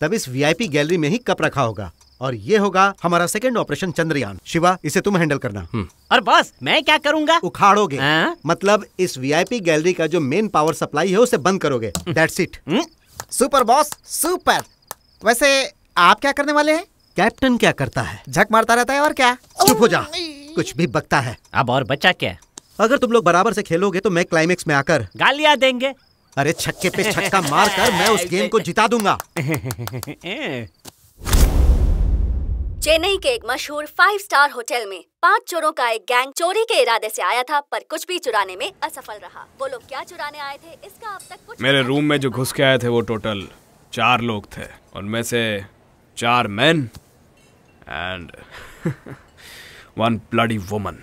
तब इस वीआईपी गैलरी में ही कप रखा होगा। और ये होगा हमारा सेकेंड ऑपरेशन चंद्रयान। शिवा इसे तुम हैंडल करना। और बॉस मैं क्या करूँगा? उखाड़ोगे। मतलब इस वीआईपी गैलरी का जो मेन पावर सप्लाई है उसे बंद करोगे। That's it super boss super वैसे आप क्या करने वाले हैं? कैप्टन क्या करता है? झक मारता रहता है और क्या? चुप हो जा। कुछ भी बकता है। अब और बचा क्या? अगर तुम लोग बराबर से खेलोगे तो मैं क्लाइमेक्स में आकर गालियाँ देंगे। अरे छक्के पे छक्का मार कर मैं उस गेम को जिता दूँगा। चेन्नई के एक मशहूर फाइव स्टार होटल में पाँच चोरों का एक गैंग चोरी के इरादे से आया था पर कुछ भी चुराने में असफल रहा। वो लोग क्या चुराने आए थे इसका अब तक कुछ मेरे रूम में जो घुस के आए थे वो टोटल चार लोग थे उनमें से चार man and one bloody woman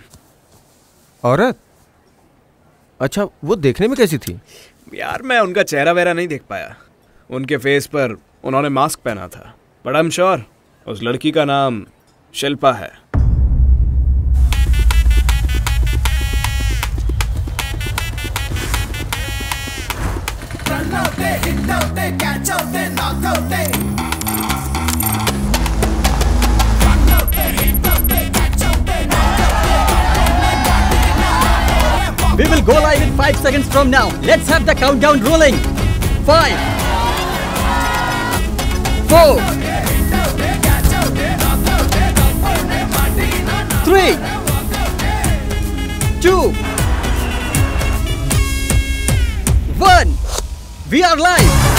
औरत? अच्छा वो देखने में कैसी थी? यार, मैं उनका चेहरा वेरा नहीं देख पाया उनके फेस पर उन्होंने मास्क पहना था, बट आई एम श्योर उस लड़की का नाम शिल्पा है out they out they catch out they knock out there. We will go live in 5 seconds from now. Let's have the countdown rolling. 5 4 3 2 1 We are live.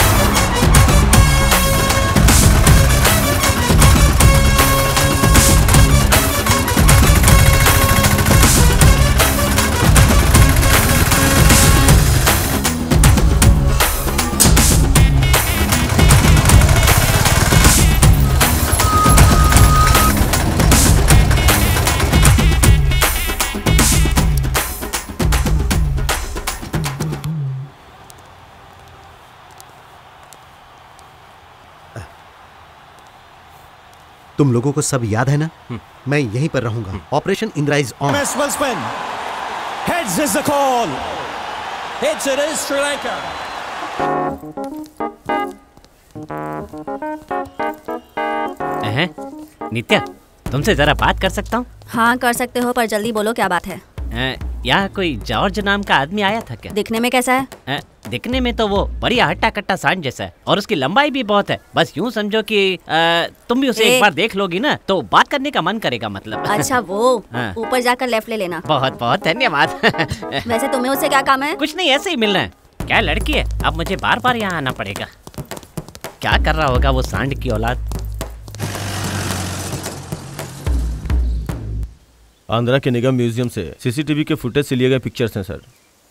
तुम लोगों को सब याद है ना मैं यहीं पर रहूँगा operation इंद्राइज on Miss will spin. Heads is the call. Heads it is Sri Lanka. Nitya तुमसे जरा बात कर सकता हूँ हाँ कर सकते हो पर जल्दी बोलो क्या बात है यहाँ कोई जॉर्ज नाम का आदमी आया था क्या? दिखने में कैसा है? अ, दिखने में तो वो बढ़िया हट्टा कट्टा सांड जैसा है और उसकी लंबाई भी बहुत है। बस यूँ समझो कि अ, तुम भी उसे एक बार देख लोगी ना तो बात करने का मन करेगा मतलब। अच्छा वो हाँ। ऊपर जाकर लेफ़्ट ले लेना। बहुत बहुत धन्यवाद। वैसे तुम्हें उससे क्या काम है? कुछ नहीं ऐसे ही मिलना है। क्या लड़की है? अब मुझे बार बार यहाँ आना पड़ेगा। क्या कर रहा होगा वो सांड की औलाद? आंध्रा के निगम म्यूज़ियम से सीसीटीवी के फुटेज से लिए गए पिक्चर्स हैं सर।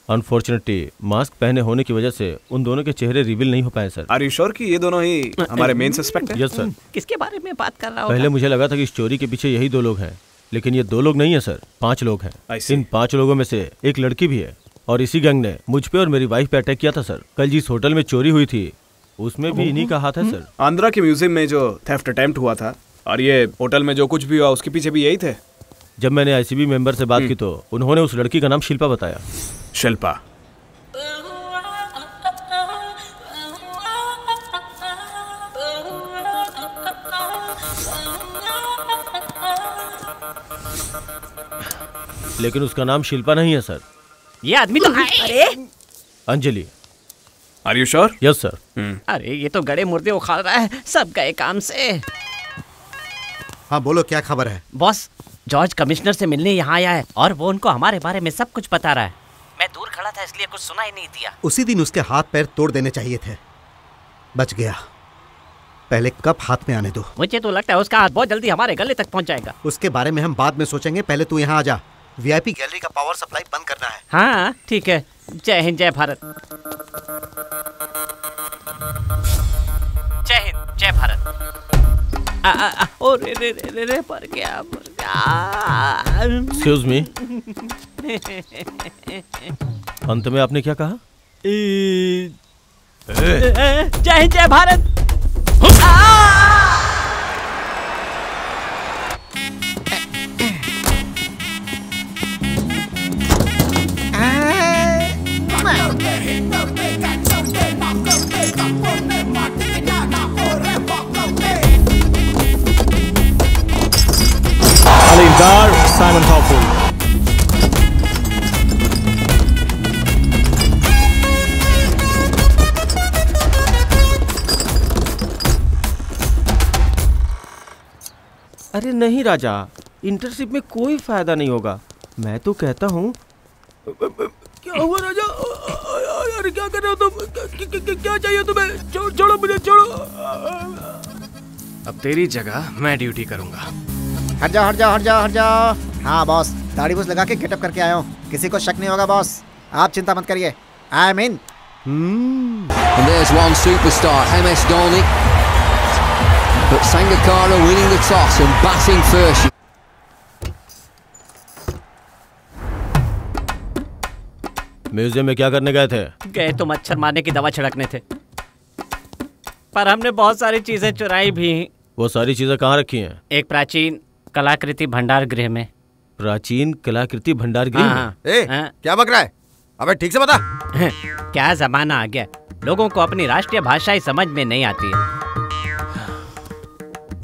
अनफॉर्चुनेटली मास्क पहने होने की वजह से उन दोनों के चेहरे रिवील नहीं हो पाए सर। आर यू श्योर कि ये दोनों ही हमारे मेन सस्पेक्ट हैं? यस सर किसके बारे में बात कर रहा हूँ पहले मुझे लगा था कि इस चोरी के पीछे यही दो लोग हैं लेकिन ये दो लोग नहीं है सर। पाँच लोग हैं। इन पाँच लोगों में से एक लड़की भी है और इसी गैंग ने मुझ पे और मेरी वाइफ पे अटैक किया था सर। कल जिस होटल में चोरी हुई थी उसमें भी इन्हीं का हाथ है सर। आंध्रा के म्यूज़ियम में जो थेफ्ट अटेम्प्ट हुआ था और ये होटल में जो कुछ भी हुआ उसके पीछे भी यही थे? जब मैंने आईसीबी मेंबर से बात की तो उन्होंने उस लड़की का नाम शिल्पा बताया। शिल्पा। लेकिन उसका नाम शिल्पा नहीं है सर। ये आदमी तो अरे। Anjali. Are you sure? Yes sir. अरे ये तो गड़े मुर्दे उखाड़ रहा है सब गए काम से। हाँ बोलो क्या खबर है? बॉस जॉर्ज कमिश्नर से मिलने यहाँ आया है और वो उनको हमारे बारे में सब कुछ बता रहा है। मैं दूर खड़ा था इसलिए कुछ सुना ही नहीं दिया। उसी दिन उसके हाथ पैर तोड़ देने चाहिए थे। बच गया। पहले कप हाथ में आने दो? मुझे तो लगता है उसका हाथ बहुत जल्दी हमारे गले तक पहुँच जाएगा उसके बारे में हम बाद में सोचेंगे। पहले तू यहाँ आ जा। वीआईपी गैलरी का पावर सप्लाई बंद करना है। हाँ ठीक है। जय हिंद जय भारत। जय हिंद जय भारत। एक्सक्यूज मी अंत में आपने क्या कहा? जय हिंद जय भारत। Simon Hopeful. अरे नहीं राजा इंटर्नशिप में कोई फ़ायदा नहीं होगा। मैं तो कहता हूँ क्या हुआ राजा? अरे क्या कर रहे हो तुम? क्या- चाहिए तुम्हें? छोड़ो छोड़ो मुझे छोड़ो। अब तेरी जगह मैं ड्यूटी करूँगा। हट जाओ हट जाओ हट जाओ हट जाओ। हाँ बॉस दाढ़ी बूस लगा के गेटअप करके आया हूँ। किसी को शक नहीं होगा बॉस आप चिंता मत करिए। I am in And there's one superstar, MS Dhoni. But Sangakkara winning the toss and batting first. Museum में क्या करने गए थे? गए तो मच्छर मारने की दवा छिड़कने थे। पर हमने बहुत सारी चीज़ें चुराई भी। वो सारी चीज़ें कहाँ रखी हैं? एक प्राचीन कलाकृति भंडार गृह में। प्राचीन कलाकृति भंडार गृह हाँ? ए, क्या बक रहा है? अबे ठीक से बता। क्या जमाना आ गया? लोगों को अपनी राष्ट्रीय भाषाएँ समझ में नहीं आती है।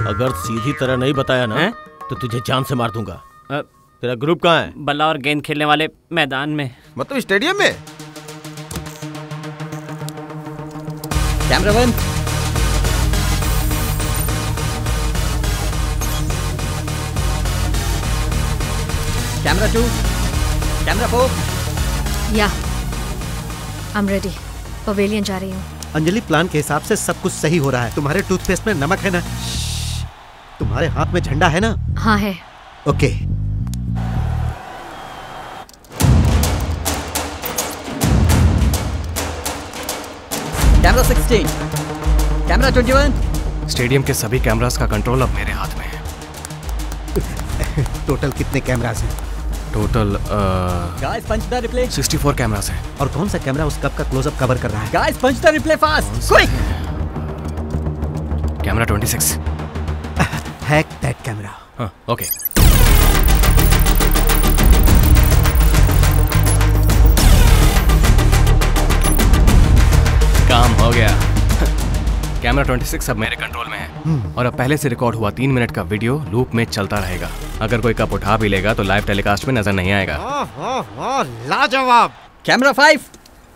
अगर सीधी तरह नहीं बताया ना तो तुझे जान से मार दूँगा। तेरा ग्रुप कहाँ है? बल्ला और गेंद खेलने वाले मैदान में। मतलब स्टेडियम में? Camera camera two camera four या आई एम रेडी पवेलियन जा रही हूँ. अंजलि प्लान के हिसाब से सब कुछ सही हो रहा है। तुम्हारे टूथपेस्ट में नमक है ना? तुम्हारे हाथ में झंडा है ना? हाँ है। ओके कैमरा 16 कैमरा 21 स्टेडियम के सभी कैमरास का कंट्रोल अब मेरे हाथ में है। टोटल कितने कैमरास हैं? Total guys punch the replay 64 cameras हैं। और कौन सा कैमरा उस कप का क्लोजअप कवर कर रहा है? Guys punch the replay fast quick camera 26 hack that camera हाँ ओके काम हो गया। कैमरा 26 अब मेरे कंट्रोल में है। और अब पहले से रिकॉर्ड हुआ तीन मिनट का वीडियो लूप में चलता रहेगा। अगर कोई कप उठा भी लेगा तो लाइव टेलीकास्ट में नज़र नहीं आएगा। लाजवाब। कैमरा फाइव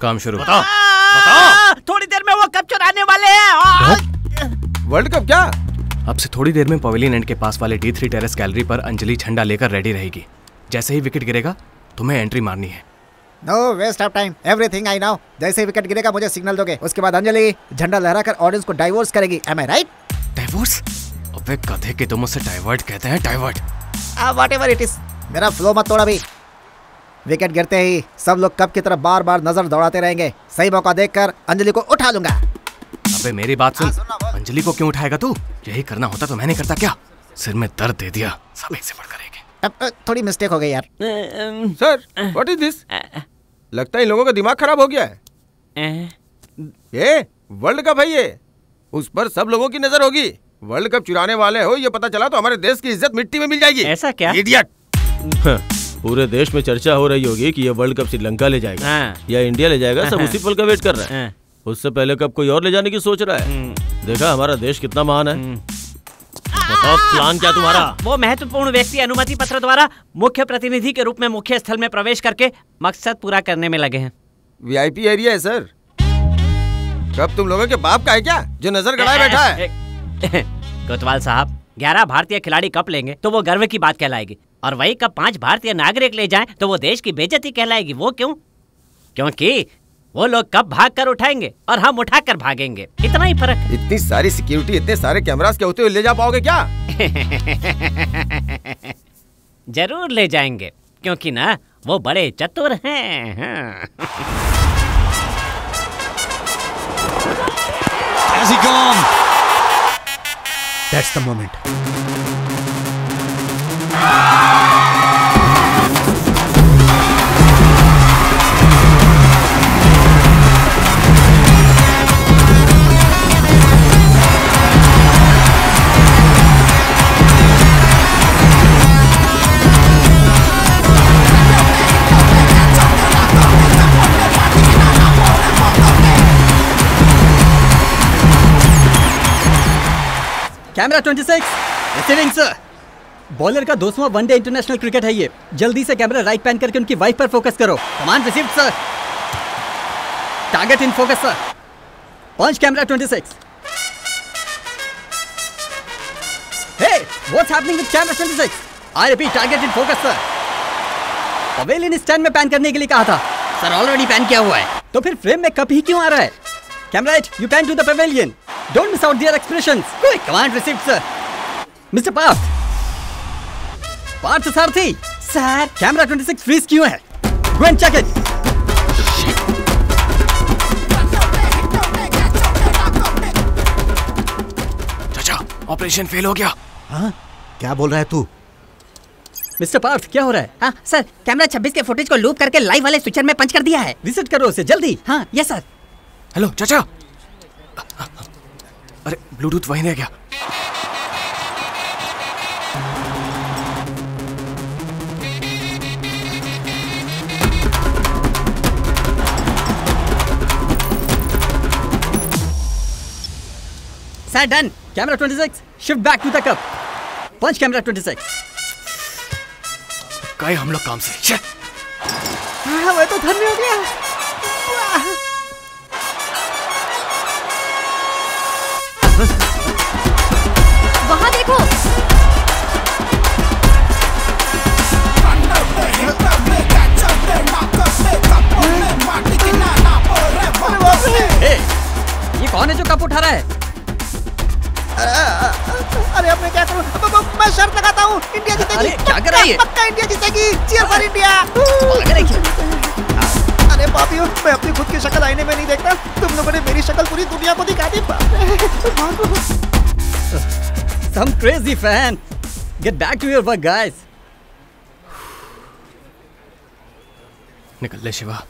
काम शुरू। आ, थोड़ी देर में वो कब चुराने वाले हैं। वर्ल्ड कप क्या? अब से थोड़ी देर में पवेलियन एंड के पास वाले डी थ्री टेरेस गैलरी पर अंजलि झंडा लेकर रेडी रहेगी। जैसे ही विकेट गिरेगा तुम्हें एंट्री मारनी है। No waste of time everything I know जैसे विकेट गिरेगा मुझे सिग्नल दोगे। उसके बाद अंजलि झंडा लहराकर ऑडियंस को डाइवोर्स करेगी। एम आई राइट डाइवोर्स अबे गधे के तुम उसे डाइवर्ट कहते हैं divert whatever it is मेरा फ्लो मत तोड़ा भी विकेट गिरते ही सब लोग कप की तरफ़ बार बार नज़र दौड़ाते रहेंगे। सही मौका देखकर अंजलि को उठा लूँगा। अबे मेरी बात सुन। अंजलि को क्यों उठाएगा तू? यही करना होता तो मैंने करता क्या? सिर में दर्द दे दिया। सब एक से बढ़कर एक अब, थोड़ी मिस्टेक हो गई यार। सर व्हाट इज़ दिस लगता है इन लोगों का दिमाग खराब हो गया है। ये वर्ल्ड कप है ये। उस पर सब लोगों की नज़र होगी। वर्ल्ड कप चुराने वाले हो ये पता चला तो हमारे देश की इज़्ज़त मिट्टी में मिल जाएगी। ऐसा क्या? इडियट हाँ, पूरे देश में चर्चा हो रही होगी कि ये वर्ल्ड कप श्रीलंका ले जाएगा। या इंडिया ले जाएगा सब उसी पल का वेट कर रहा है। उससे पहले कप कोई और ले जाने की सोच रहा है? देखा हमारा देश कितना महान है। बताओ प्लान क्या तुम्हारा? वो महत्वपूर्ण व्यक्ति अनुमति पत्र द्वारा मुख्य प्रतिनिधि के रूप में मुख्य स्थल में प्रवेश करके मकसद पूरा करने में लगे हैं। वीआईपी एरिया है सर कब तुम लोगों के बाप का है क्या जो नज़र गड़ाए बैठा है? कोतवाल साहब ग्यारह भारतीय खिलाड़ी कप लेंगे तो वो गर्व की बात कहलाएगी। और वही कप पाँच भारतीय नागरिक ले जाएँ तो वो देश की बेजती कहलाएगी वो क्यों? क्योंकि वो लोग कब भाग कर उठाएँगे और हम उठा कर भागेंगे इतना ही फ़र्क है इतनी सारी सिक्योरिटी इतने सारे कैमरास के होते हुए ले जा पाओगे क्या ज़रूर ले जाएँगे क्योंकि ना वो बड़े चतुर हैं हाँ। Has he gone? That's the moment. Camera 26 receiving sir bowler का दोस्तवा वनडे इंटरनेशनल क्रिकेट है ये। जल्दी से कैमरा राइट पैन करके उनकी वाइफ पर फोकस करो। Command received sir target in focus sir punch camera 26 hey what's happening with camera 26 I repeat target in focus sir pavilion stand में पैन करने के लिए कहा था। सर ऑलरेडी पैन किया हुआ है। तो फिर फ्रेम में कप ही क्यों आ रहा है? Camera you pan to the pavilion Don't miss out their expressions. Quick, command received, sir. Mr. Parth. Parth Sarthi. Sir. Camera 26 freeze क्यों है? Go and check it. चाचा ऑपरेशन फेल हो गया हाँ क्या बोल रहा है तू मिस्टर पार्थ क्या हो रहा है हाँ सर कैमरा 26 के फुटेज को लूप करके लाइव वाले स्विचर में पंच कर दिया है विज़िट करो उसे जल्दी हाँ यस सर हेलो चाचा अरे ब्लूटूथ वहीं रह गया। Sir done camera 26 shift back to the cup punch camera 26 गए हम लोग काम से। हाँ मैं तो धन्य हो गया। कौन है जो कप उठा रहा है? अरे अब मैं क्या करूँ? मैं शर्त लगाता हूँ। इंडिया जीतेगी। अरे, क्या कर रहा है? पक्का इंडिया जीतेगी। चीयर फॉर इंडिया अरे पापियो मैं अपनी खुद की शक्ल आईने में नहीं देखता। तुम लोगों ने मेरी शक्ल पूरी दुनिया को दिखा दी। Some crazy fan. Get back to your work, guys. निकल ले शिवा।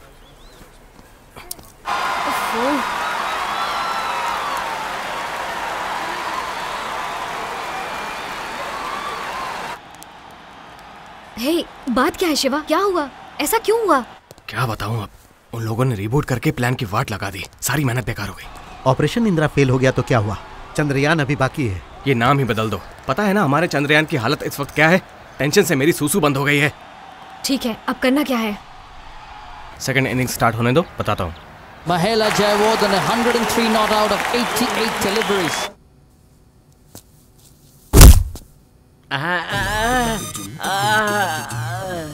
हे बात क्या है शिवा? क्या हुआ? ऐसा क्यों हुआ? क्या बताऊँ अब? उन लोगों ने रिबूट करके प्लान की वाट लगा दी। सारी मेहनत बेकार हो गई। ऑपरेशन इंदिरा फेल हो गया तो क्या हुआ? चंद्रयान अभी बाकी है। ये नाम ही बदल दो। पता है ना हमारे चंद्रयान की हालत इस वक्त क्या है? टेंशन से मेरी सूसू बंद हो गई है। ठीक है अब करना क्या है? सेकंड इनिंग स्टार्ट होने दो बताता हूँ। Mahela Jayawardene 103 not out of 88 deliveries.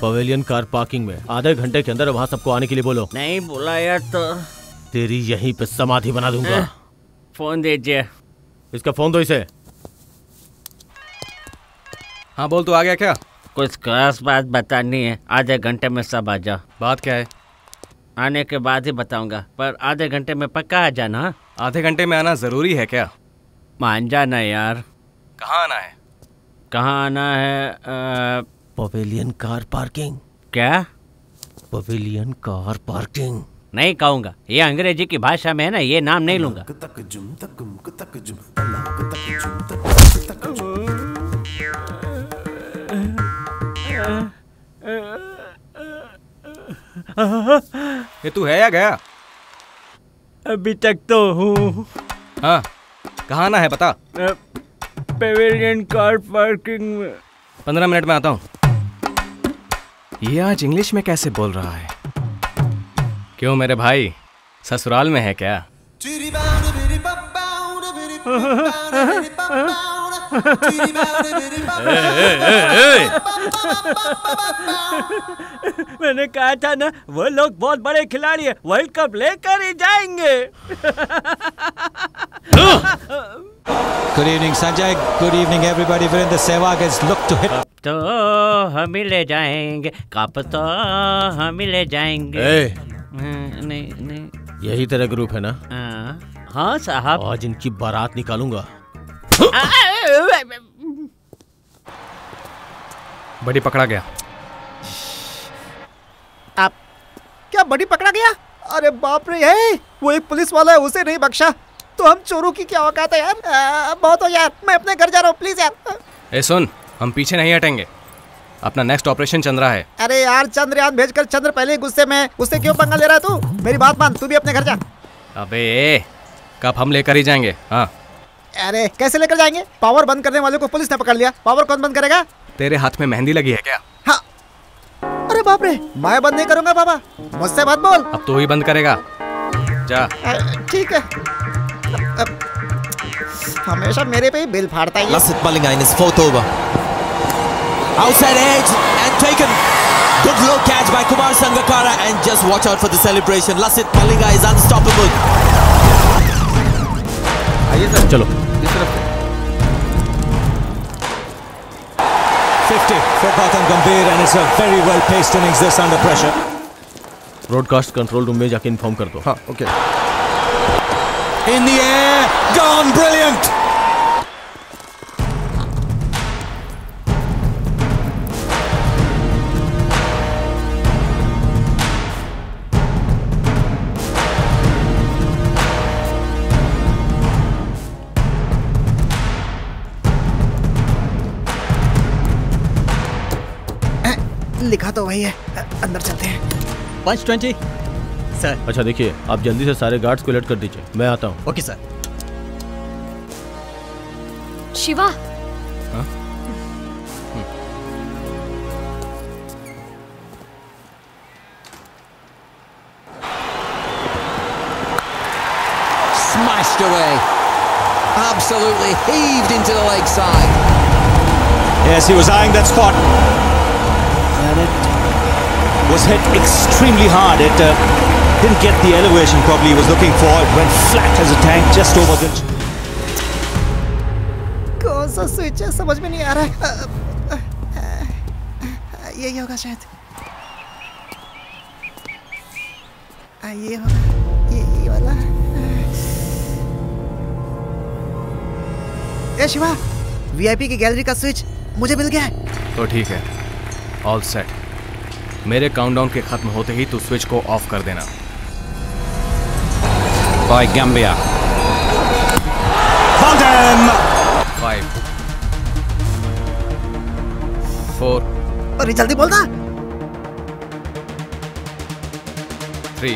Pavilion car parking में। आधे घंटे के अंदर वहाँ सबको आने के लिए बोलो। नहीं बुलाया तो। तेरी यहीं पे समाधि बना दूँगा। हाँ। फ़ोन दीजिए इसका फ़ोन दो इसे। हाँ बोल तू आ गया क्या? कुछ खास बात बतानी है। आधे घंटे में सब आ जाओ। बात क्या है? आने के बाद ही बताऊँगा पर आधे घंटे में पक्का आ जाना हाँ? आधे घंटे में आना ज़रूरी है क्या? मान जाना यार। कहाँ आना है? कहाँ आना है पवेलियन कार पार्किंग क्या? पवेलियन कार पार्किंग नहीं कहूँगा। ये अंग्रेज़ी की भाषा में है ना ये नाम नहीं लूँगा। ये तू है या गया? अभी तक तो हूँ। हाँ कहाँ आना है बता? पेविलियन कार पार्किंग में। पंद्रह मिनट में आता हूँ। ये आज इंग्लिश में कैसे बोल रहा है? क्यों मेरे भाई? ससुराल में है क्या? मैंने कहा था ना वो लोग बहुत बड़े खिलाड़ी है वर्ल्ड कप लेकर ही जाएँगे Good evening, Sanjay. Good evening, everybody. Virendra Sehwag has looked to hit. तो हम ही ले जाएँगे कप तो हम ही ले जाएँगे ए। हाँ, नहीं नहीं यही तेरा ग्रुप है ना हाँ, हाँ साहब आज इनकी बारात निकालूँगा बड़ी पकड़ा गया। आप क्या बड़ी पकड़ा गया? अरे बाप रे है वो एक पुलिस वाला है उसे नहीं बख्शा। तो हम चोरों की क्या औकात है यार? आ, बहुत हो यार मैं अपने घर जा रहा हूँ प्लीज़ यार। ए सुन हम पीछे नहीं हटेंगे। अपना नेक्स्ट ऑपरेशन चंद्रा है। अरे यार चंद्रयान भेजकर चंद्र पहले गुस्से में उससे क्यों पंगा ले रहा है तू? मेरी बात मान तू भी अपने घर जा। अबे कब हम लेकर ही जाएँगे? हाँ। अरे कैसे लेकर जाएँगे? पावर बंद करने वाले को पुलिस ने पकड़ लिया। पावर कौन बंद करेगा? तेरे हाथ में मेहंदी लगी है क्या? हाँ। अरे बाप रे मैं बंद नहीं करूँगा बाबा। मुझसे बात बोल। अब तो ही बंद करेगा। जा। ठीक है। हमेशा मेरे पे ही बिल फाड़ता है सर। चलो। 50 for Gautam Gambhir and it's a very well paced innings this under pressure. Broadcast control room में जाके इन्फॉर्म कर दो हाँ okay In the air, gone, brilliant! तो वही है अंदर चलते हैं पंच ट्वेंटी सर अच्छा देखिए आप जल्दी से सारे गार्ड्स को अलर्ट कर दीजिए मैं आता हूँ okay sir Shiva Smashed away. Absolutely heaved into the leg side. Yes, he was eyeing that spot. And it was hit extremely hard. It uh, didn't get the elevation probably he was looking for. It went flat as a tank just over the. कौन सा switch है समझ में नहीं आ रहा है अ- अ- अ- यही होगा शायद ये होगा ये ये वाला ए शिवा वीआईपी की गैलरी का स्विच मुझे मिल गया है तो ठीक है ऑल सेट मेरे काउंटडाउन के खत्म होते ही तू स्विच को ऑफ़ कर देना। By Gambia. फाइव फोर अरे जल्दी बोल ना। Three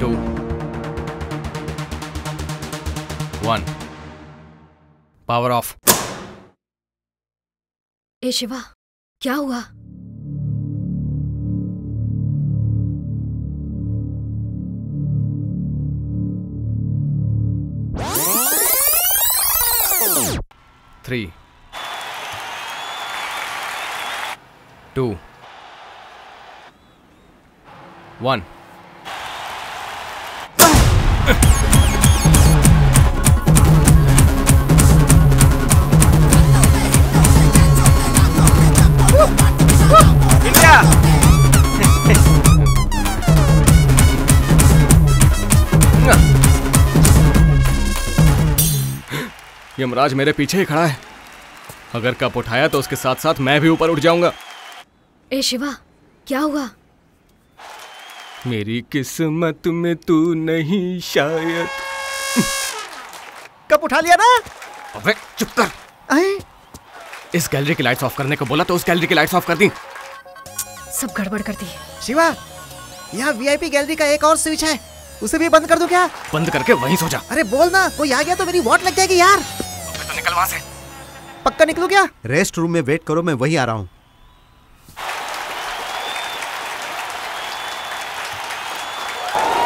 two one power off ए शिवा क्या हुआ? थ्री टू वन यमराज मेरे पीछे ही खड़ा है। अगर कप उठाया तो उसके साथ साथ मैं भी ऊपर उठ जाऊँगा। ए शिवा क्या हुआ? मेरी किस्मत में तू नहीं शायद। कब उठा लिया ना? अबे चुप कर। आए? इस गैलरी की लाइट्स ऑफ़ करने को बोला तो उस गैलरी की लाइट्स ऑफ़ कर दी। सब गड़बड़ कर दी। शिवा यहाँ वीआईपी गैलरी का एक और स्विच है। उसे भी बंद कर दो क्या? बंद करके वहीं सो जा। अरे बोल ना कोई आ गया तो मेरी वॉट लग जाएगी यार। तो निकल वहाँ से पक्का निकलू क्या रेस्ट रूम में वेट करो मैं वहीं आ रहा हूँ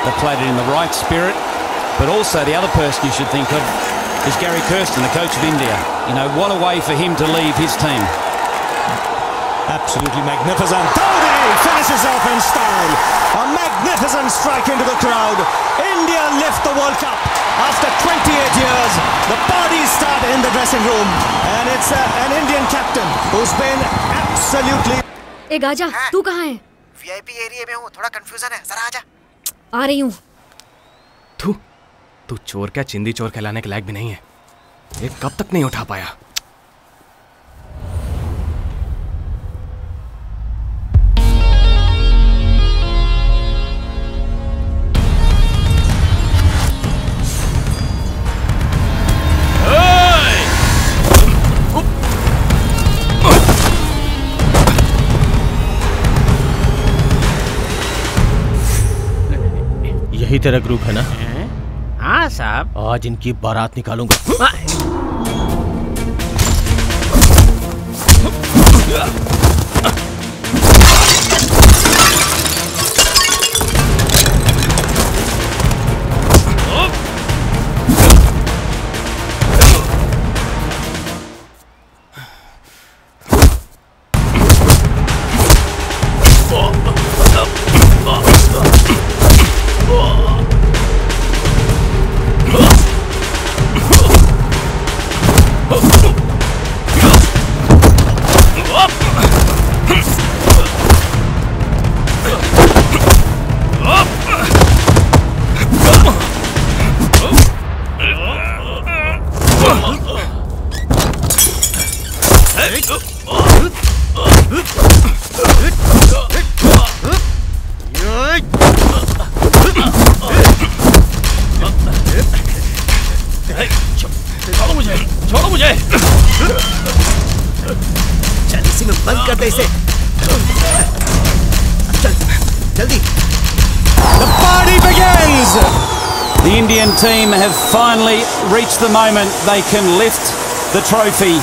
They played it in the right spirit, but also the other person you should think of is Gary Kirsten, the coach of India. You know, what a way for him to leave his team. Absolutely magnificent. Dhoni finishes off in style. A magnificent strike into the crowd. India lift the World Cup. After 28 years, the parties start in the dressing room. And it's a, an Indian captain who's been absolutely ए गाजा तू कहाँ है VIP area में हूँ थोड़ा confusion है जरा आजा आ रही हूँ तू तू चोर क्या चिंदी चोर कहलाने के लायक भी नहीं है ये कब तक नहीं उठा पाया यही तेरा ग्रुप है ना? हाँ? साहब। आज इनकी बारात निकालूँगा। आ... have finally reached the moment they can lift the trophy.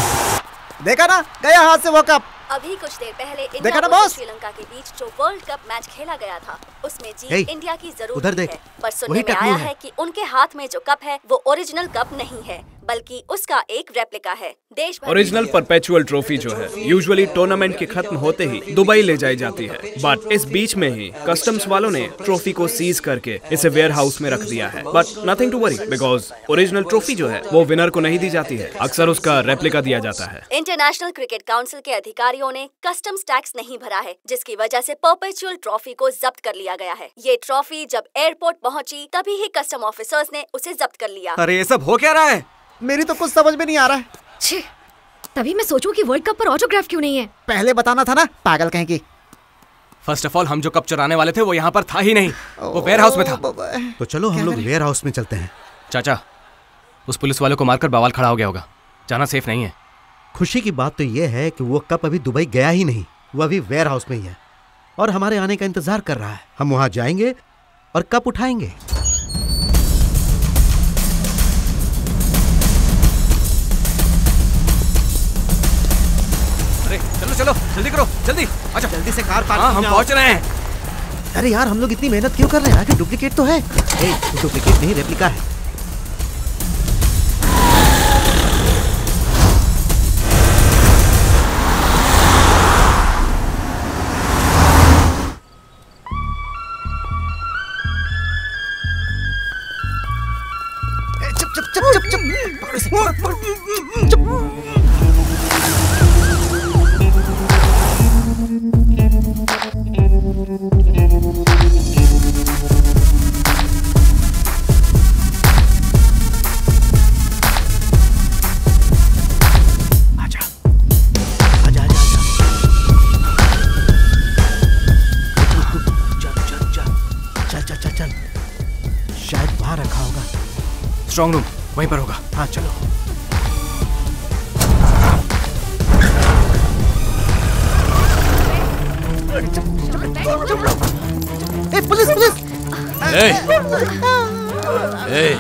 देखा ना? गया हाथ से वो कप अभी कुछ देर पहले इंडिया और श्रीलंका के बीच जो वर्ल्ड कप मैच खेला गया था उसमें जीत hey, इंडिया की ज़रूर उधर हुई देख, है। पर सुनने में आया है। है कि उनके हाथ में जो कप है वो ओरिजिनल कप नहीं है। बल्कि उसका एक रेप्लिका है। देश ओरिजिनल परपेचुअल ट्रॉफी जो है यूजुअली टूर्नामेंट के खत्म होते ही दुबई ले जाई जाती है। बट इस बीच में ही कस्टम्स वालों ने ट्रॉफी को सीज करके इसे वेयर हाउस में रख दिया है। But nothing to worry because original trophy जो है वो विनर को नहीं दी जाती है। अक्सर उसका रेप्लिका दिया जाता है। इंटरनेशनल क्रिकेट काउंसिल के अधिकारियों ने कस्टम्स टैक्स नहीं भरा है जिसकी वजह से परपेचुअल ट्रॉफी को जब्त कर लिया गया है। ये ट्रॉफी जब एयरपोर्ट पहुँची तभी ही कस्टम ऑफिसर्स ने उसे जब्त कर लिया। अरे ये सब हो क्या रहा है? मेरी तो कुछ समझ में नहीं आ रहा है। तभी मैं सोचूं कि वर्ल्ड कप पर ऑटोग्राफ क्यों नहीं है। पहले बताना था ना पागल कहीं की। फ़र्स्ट ऑफ़ ऑल हम जो कप चुराने वाले थे वो यहाँ पर था ही नहीं। वो वेयर हाउस में था। तो चलो हम लोग वेयर हाउस में चलते हैं। चाचा उस पुलिस वाले को मारकर बवाल खड़ा हो गया होगा। जाना सेफ़ नहीं है। खुशी की बात तो यह है कि वो कप अभी दुबई गया ही नहीं। वो अभी वेयर हाउस में ही है। और हमारे आने का इंतज़ार कर रहा है। हम वहाँ जाएँगे और कप उठाएँगे। अरे चलो चलो जल्दी करो जल्दी। अच्छा जल्दी से कार पार्क हाँ हम पहुँच रहे हैं। अरे यार हम लोग इतनी मेहनत क्यों कर रहे हैं? आगे डुप्लीकेट तो है। डुप्लीकेट नहीं रेप्लिका है। चुप चुप चुप चुप। स्ट्रांग रूम वहीं पर होगा। हाँ चलो। ए पुलिस पुलिस ए, ए,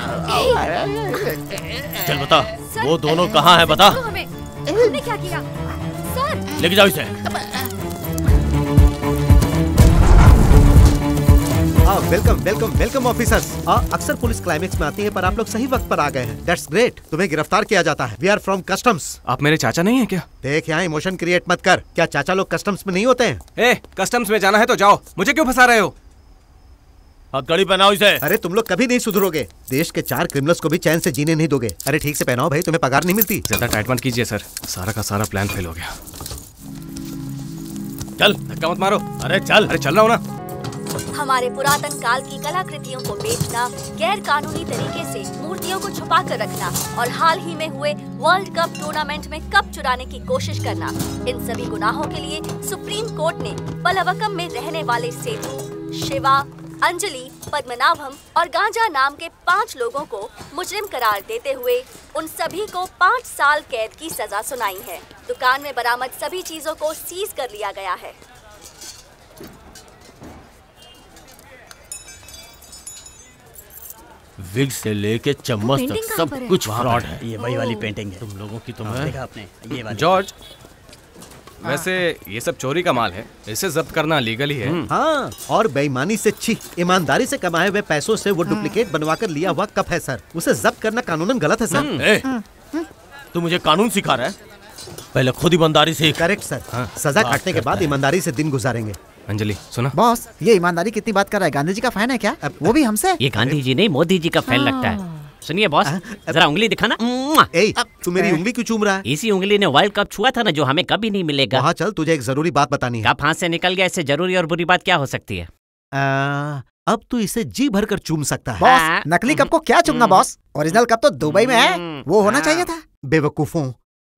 चल बता वो दोनों कहाँ है बता? हमें हमने क्या किया? सर। लेके जाओ इसे। वेलकम वेलकम वेलकम ऑफिसर्स अक्सर पुलिस क्लाइमेक्स में आती है पर आप लोग सही वक्त पर आ गए हैं। दैट्स ग्रेट तुम्हें गिरफ़्तार किया जाता है। वी आर फ्रॉम कस्टम्स आप मेरे चाचा नहीं है क्या? देख यहाँ इमोशन क्रिएट मत कर। क्या चाचा लोग कस्टम्स में नहीं होते हैं? ए कस्टम्स में जाना है तो जाओ। मुझे क्यों फंसा रहे हो? हथकड़ी पहनाओ इसे। अरे तुम लोग कभी नहीं सुधरोगे। देश के चार क्रिमिनल्स को भी चैन से जीने नहीं दोगे। अरे ठीक से पहनाओ भाई तुम्हें पगार नहीं मिलती। ज़्यादा टाइट मत कीजिए सर सारा का सारा प्लान फेल हो गया। चल। धक्का मत मारो। अरे चल। अरे चल रहा हूँ ना। हमारे पुरातन काल की कलाकृतियों को बेचना गैर कानूनी तरीके से मूर्तियों को छुपा कर रखना और हाल ही में हुए वर्ल्ड कप टूर्नामेंट में कप चुराने की कोशिश करना। इन सभी गुनाहों के लिए सुप्रीम कोर्ट ने पलवकम में रहने वाले सेतु, शिवा, अंजलि, पद्मनाभम और गांजा नाम के पाँच लोगों को मुजरिम करार देते हुए उन सभी को पाँच साल कैद की सजा सुनाई है। दुकान में बरामद सभी चीज़ों को सीज कर लिया गया है। विग से लेके चम्मच तक सब कुछ फ्रॉड है। ये वही वाली पेंटिंग है। तुम लोगों की तो हाँ, देखा आपने ये वाली। जॉर्ज वैसे ये सब चोरी का माल है। इसे जब्त करना लीगल ही है। हाँ। और बेईमानी से छी ईमानदारी से कमाए हुए पैसों से वो डुप्लीकेट बनवा कर लिया हुआ कप है सर। उसे जब्त करना कानूनन गलत है सर। ए, तू मुझे कानून सिखा रहा है? पहले खुद ईमानदारी से करेक्ट सर सजा काटने के बाद ईमानदारी से दिन गुजारेंगे। अंजलि सुना। बॉस ये ईमानदारी कितनी बात कर रहा है? गांधी जी का फ़ैन है क्या? अब, वो भी हमसे? ये गांधी जी नहीं मोदी जी का फ़ैन लगता है। सुनिए बॉस जरा उंगली दिखाना। ए, तू मेरी उंगली क्यों चूम रहा है? इसी उंगली ने वर्ल्ड कप छुआ था ना जो हमें कभी नहीं मिलेगा। वहाँ चल तुझे एक ज़रूरी बात बतानी है। कप हाथ से निकल गया इससे ज़रूरी और बुरी बात क्या हो सकती है? आ, अब तू इसे जी भर कर चूम सकता है। बॉस नकली कप को क्या चूमना बॉस? ओरिजिनल कप तो दुबई में है। वो होना चाहिए था। बेवकूफों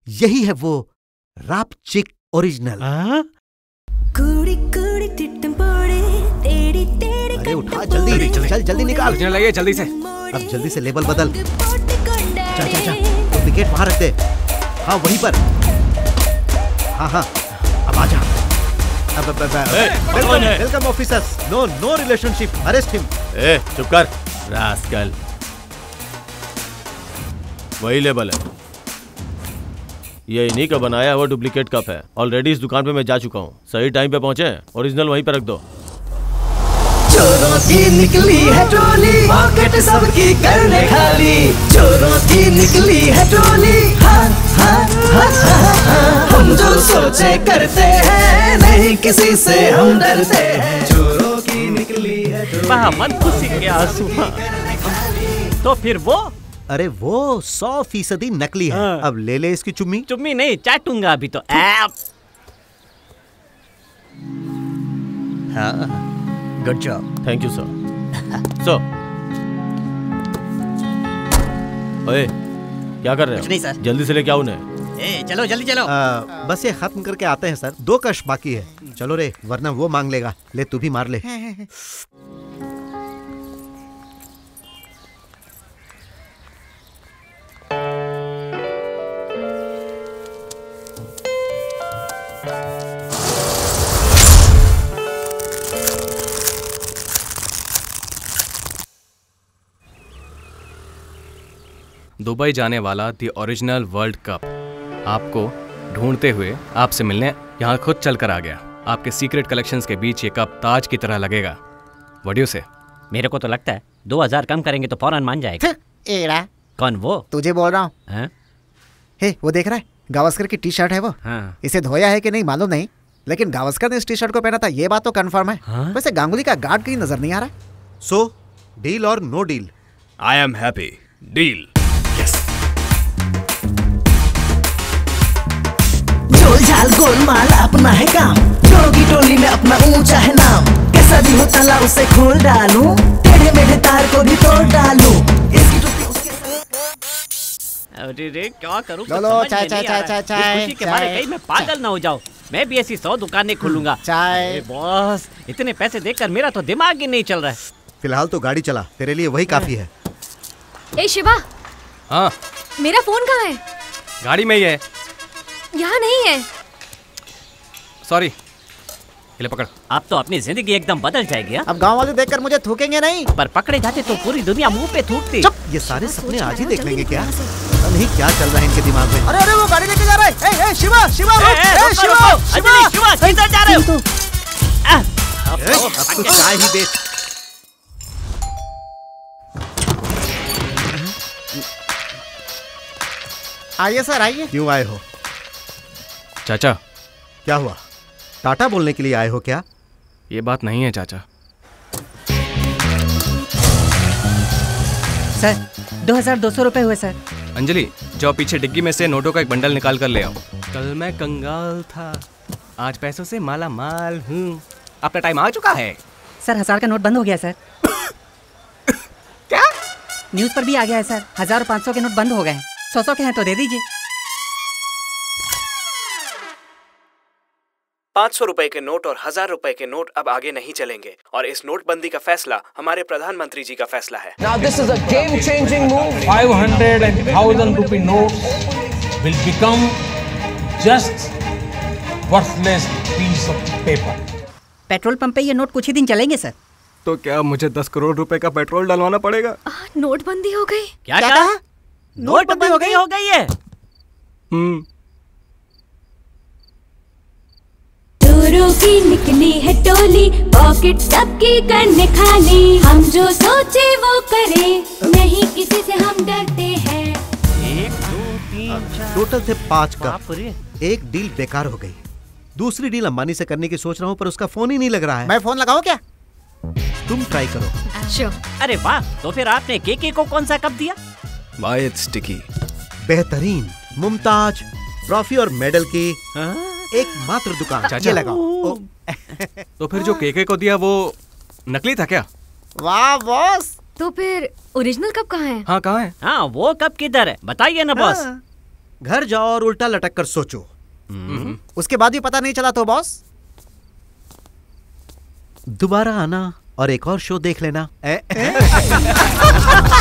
यही है वो राप चिक ओरिजिनल उठा जल्दी। चल जल्दी निकाल। है जल्दी से। अब जल्दी से लेबल बदल। जा जा जा। डुप्लीकेट वहाँ रख दे। हाँ वहीं पर। हाँ हाँ। अब आ जा। अब अब अब ए, कौन है? Welcome officers no no relationship arrest him ए चुप कर। रास्कल। वही लेबल है। ये इन्हीं का बनाया हुआ डुप्लीकेट कप है। ऑलरेडी इस दुकान पे मैं जा चुका हूँ। सही टाइम पे पहुँचे ओरिजिनल वहीं पे रख दो। चोरों की निकली है टोली पॉकेट सबकी करने खाली। चोरों की निकली है टोली हाँ हाँ हाँ हाँ हाँ। हम जो सोचे करते हैं नहीं किसी से हम डरते हैं। चोरों की निकली है मन खुशी के आँसू? तो फिर वो? अरे वो सौ फ़ीसदी नकली है। हाँ। अब ले ले इसकी चुम्मी। चुम्मी नहीं चाटूँगा अभी तो। ऐप। हाँ। Good job thank you sir so ओए क्या कर रहे हो? कुछ नहीं, सर। जल्दी से लेके आओ उन्हें। ए चलो जल्दी चलो। आ, बस ये खत्म करके आते हैं सर दो कश बाकी है। चलो रे वरना वो मांग लेगा। ले तू भी मार ले। दुबई जाने वाला दी ओरिजिनल वर्ल्ड कप। आपको ढूंढते हुए आपसे मिलने यहाँ खुद चल कर आ गया। आपके सीक्रेट कलेक्शंस के बीच ये कप ताज की तरह लगेगा। वडियो से। मेरे को तो लगता है दो हज़ार कम करेंगे तो फ़ौरन मान जाएगा। एड़ा। कौन वो? तुझे बोल रहा हूँ। हे। वो देख रहा है गावस्कर की टी शर्ट है वो। हाँ। इसे धोया है कि नहीं मालूम नहीं लेकिन गावस्कर ने इस टी शर्ट को पहना था ये बात तो कंफर्म है। हाँ? वैसे गांगुली का गार्ड कहीं नज़र नहीं आ रहा सो डील और no deal I am happy deal झोल झाल गोलमाल अपना है काम। चोरों की टोली में अपना ऊँचा है नाम। कैसा भी हो तला उसे खोल डालूं। टेढ़े मेढ़े तार को भी तोड़ डालूं। अरे रे क्या करूँ? लो, कुछ लो, समझ चाय, में चाय, चाय, चाय, खुशी के चाय, मारे कहीं मैं पागल ना हो जाऊँ। मैं भी ऐसी सौ दुकानें खोलूँगा। चाय। बॉस इतने पैसे देखकर मेरा तो दिमाग ही नहीं चल रहा है। फ़िलहाल तो गाड़ी चला। तेरे लिए वही काफ़ी है। ए शिवा। हाँ। मेरा फ़ोन कहाँ है? गाड़ी में ही है। यहाँ नहीं है। सॉरी ले पकड़। आप तो अपनी ज़िंदगी एकदम बदल जाएगी हाँ? अब गाँव वाले देखकर मुझे थूकेंगे नहीं। पर पकड़े जाते तो पूरी दुनिया मुँह पे थूकती। ये सारे सपने आज ही देख लेंगे क्या? नहीं क्या चल रहा है इनके दिमाग में। अरे अरे वो गाड़ी लेके जा रहा है। ए, ए, शिवा शिवा ए, शिवा शिवा। शिवा, किधर जा रहे हो? अब तो चाय ही दे। आइए सर आइए। क्यों आए हो? चाचा। क्या हुआ? टाटा बोलने के लिए आए हो क्या? ये बात नहीं है चाचा। सर दो हज़ार दो सौ रुपए हुए सर। अंजलि जाओ पीछे डिग्गी में से नोटों का एक बंडल निकाल कर ले आओ। कल मैं कंगाल था। आज पैसों से माला माल हूँ। अपना टाइम आ चुका है। सर हज़ार का नोट बंद हो गया सर। क्या? न्यूज़ पर भी आ गया है सर। हज़ार पाँच सौ के नोट बंद हो गए सौ सौ के हैं तो दे दीजिए। पाँच सौ रुपए के नोट और हज़ार रुपए के नोट अब आगे नहीं चलेंगे। और इस नोटबंदी का फैसला हमारे प्रधानमंत्री जी का फैसला है। Now this is a game-changing move. 500 and 1000 rupee notes will become just worthless piece of paper. Petrol pump पे ये नोट कुछ ही दिन चलेंगे सर। तो क्या मुझे दस करोड़ रुपए का पेट्रोल डलवाना पड़ेगा? नोटबंदी हो गई। क्या कहा? नोटबंदी हो गई हो गई है हम्म। चोरों की निकली है टोली। पॉकेट सबकी करने खाली। हम जो सोचे वो करे। नहीं किसी से हम डरते हैं। एक दो तीन टोटल थे पाँच कप। एक डील बेकार हो गई। दूसरी डील अंबानी से करने की सोच रहा हूँ पर उसका फ़ोन ही नहीं लग रहा है। मैं फ़ोन लगाऊँ क्या? तुम ट्राई करो। श्योर अरे वाह तो फिर आपने केके को कौन सा कप दिया? बेहतरीन मुमताज़ ट्रॉफी और मेडल की एक मात्र दुकान। चाचा। ओ, तो फिर जो केके को दिया वो नकली था क्या? वाह बॉस। तो फिर ओरिजिनल कप कहाँ है? हाँ कहाँ है? हाँ वो कप किधर है? बताइए ना बॉस। हाँ। घर जाओ और उल्टा लटक कर सोचो। उसके बाद भी पता नहीं चला तो बॉस। दोबारा आना और एक और शो देख लेना। ए, ए?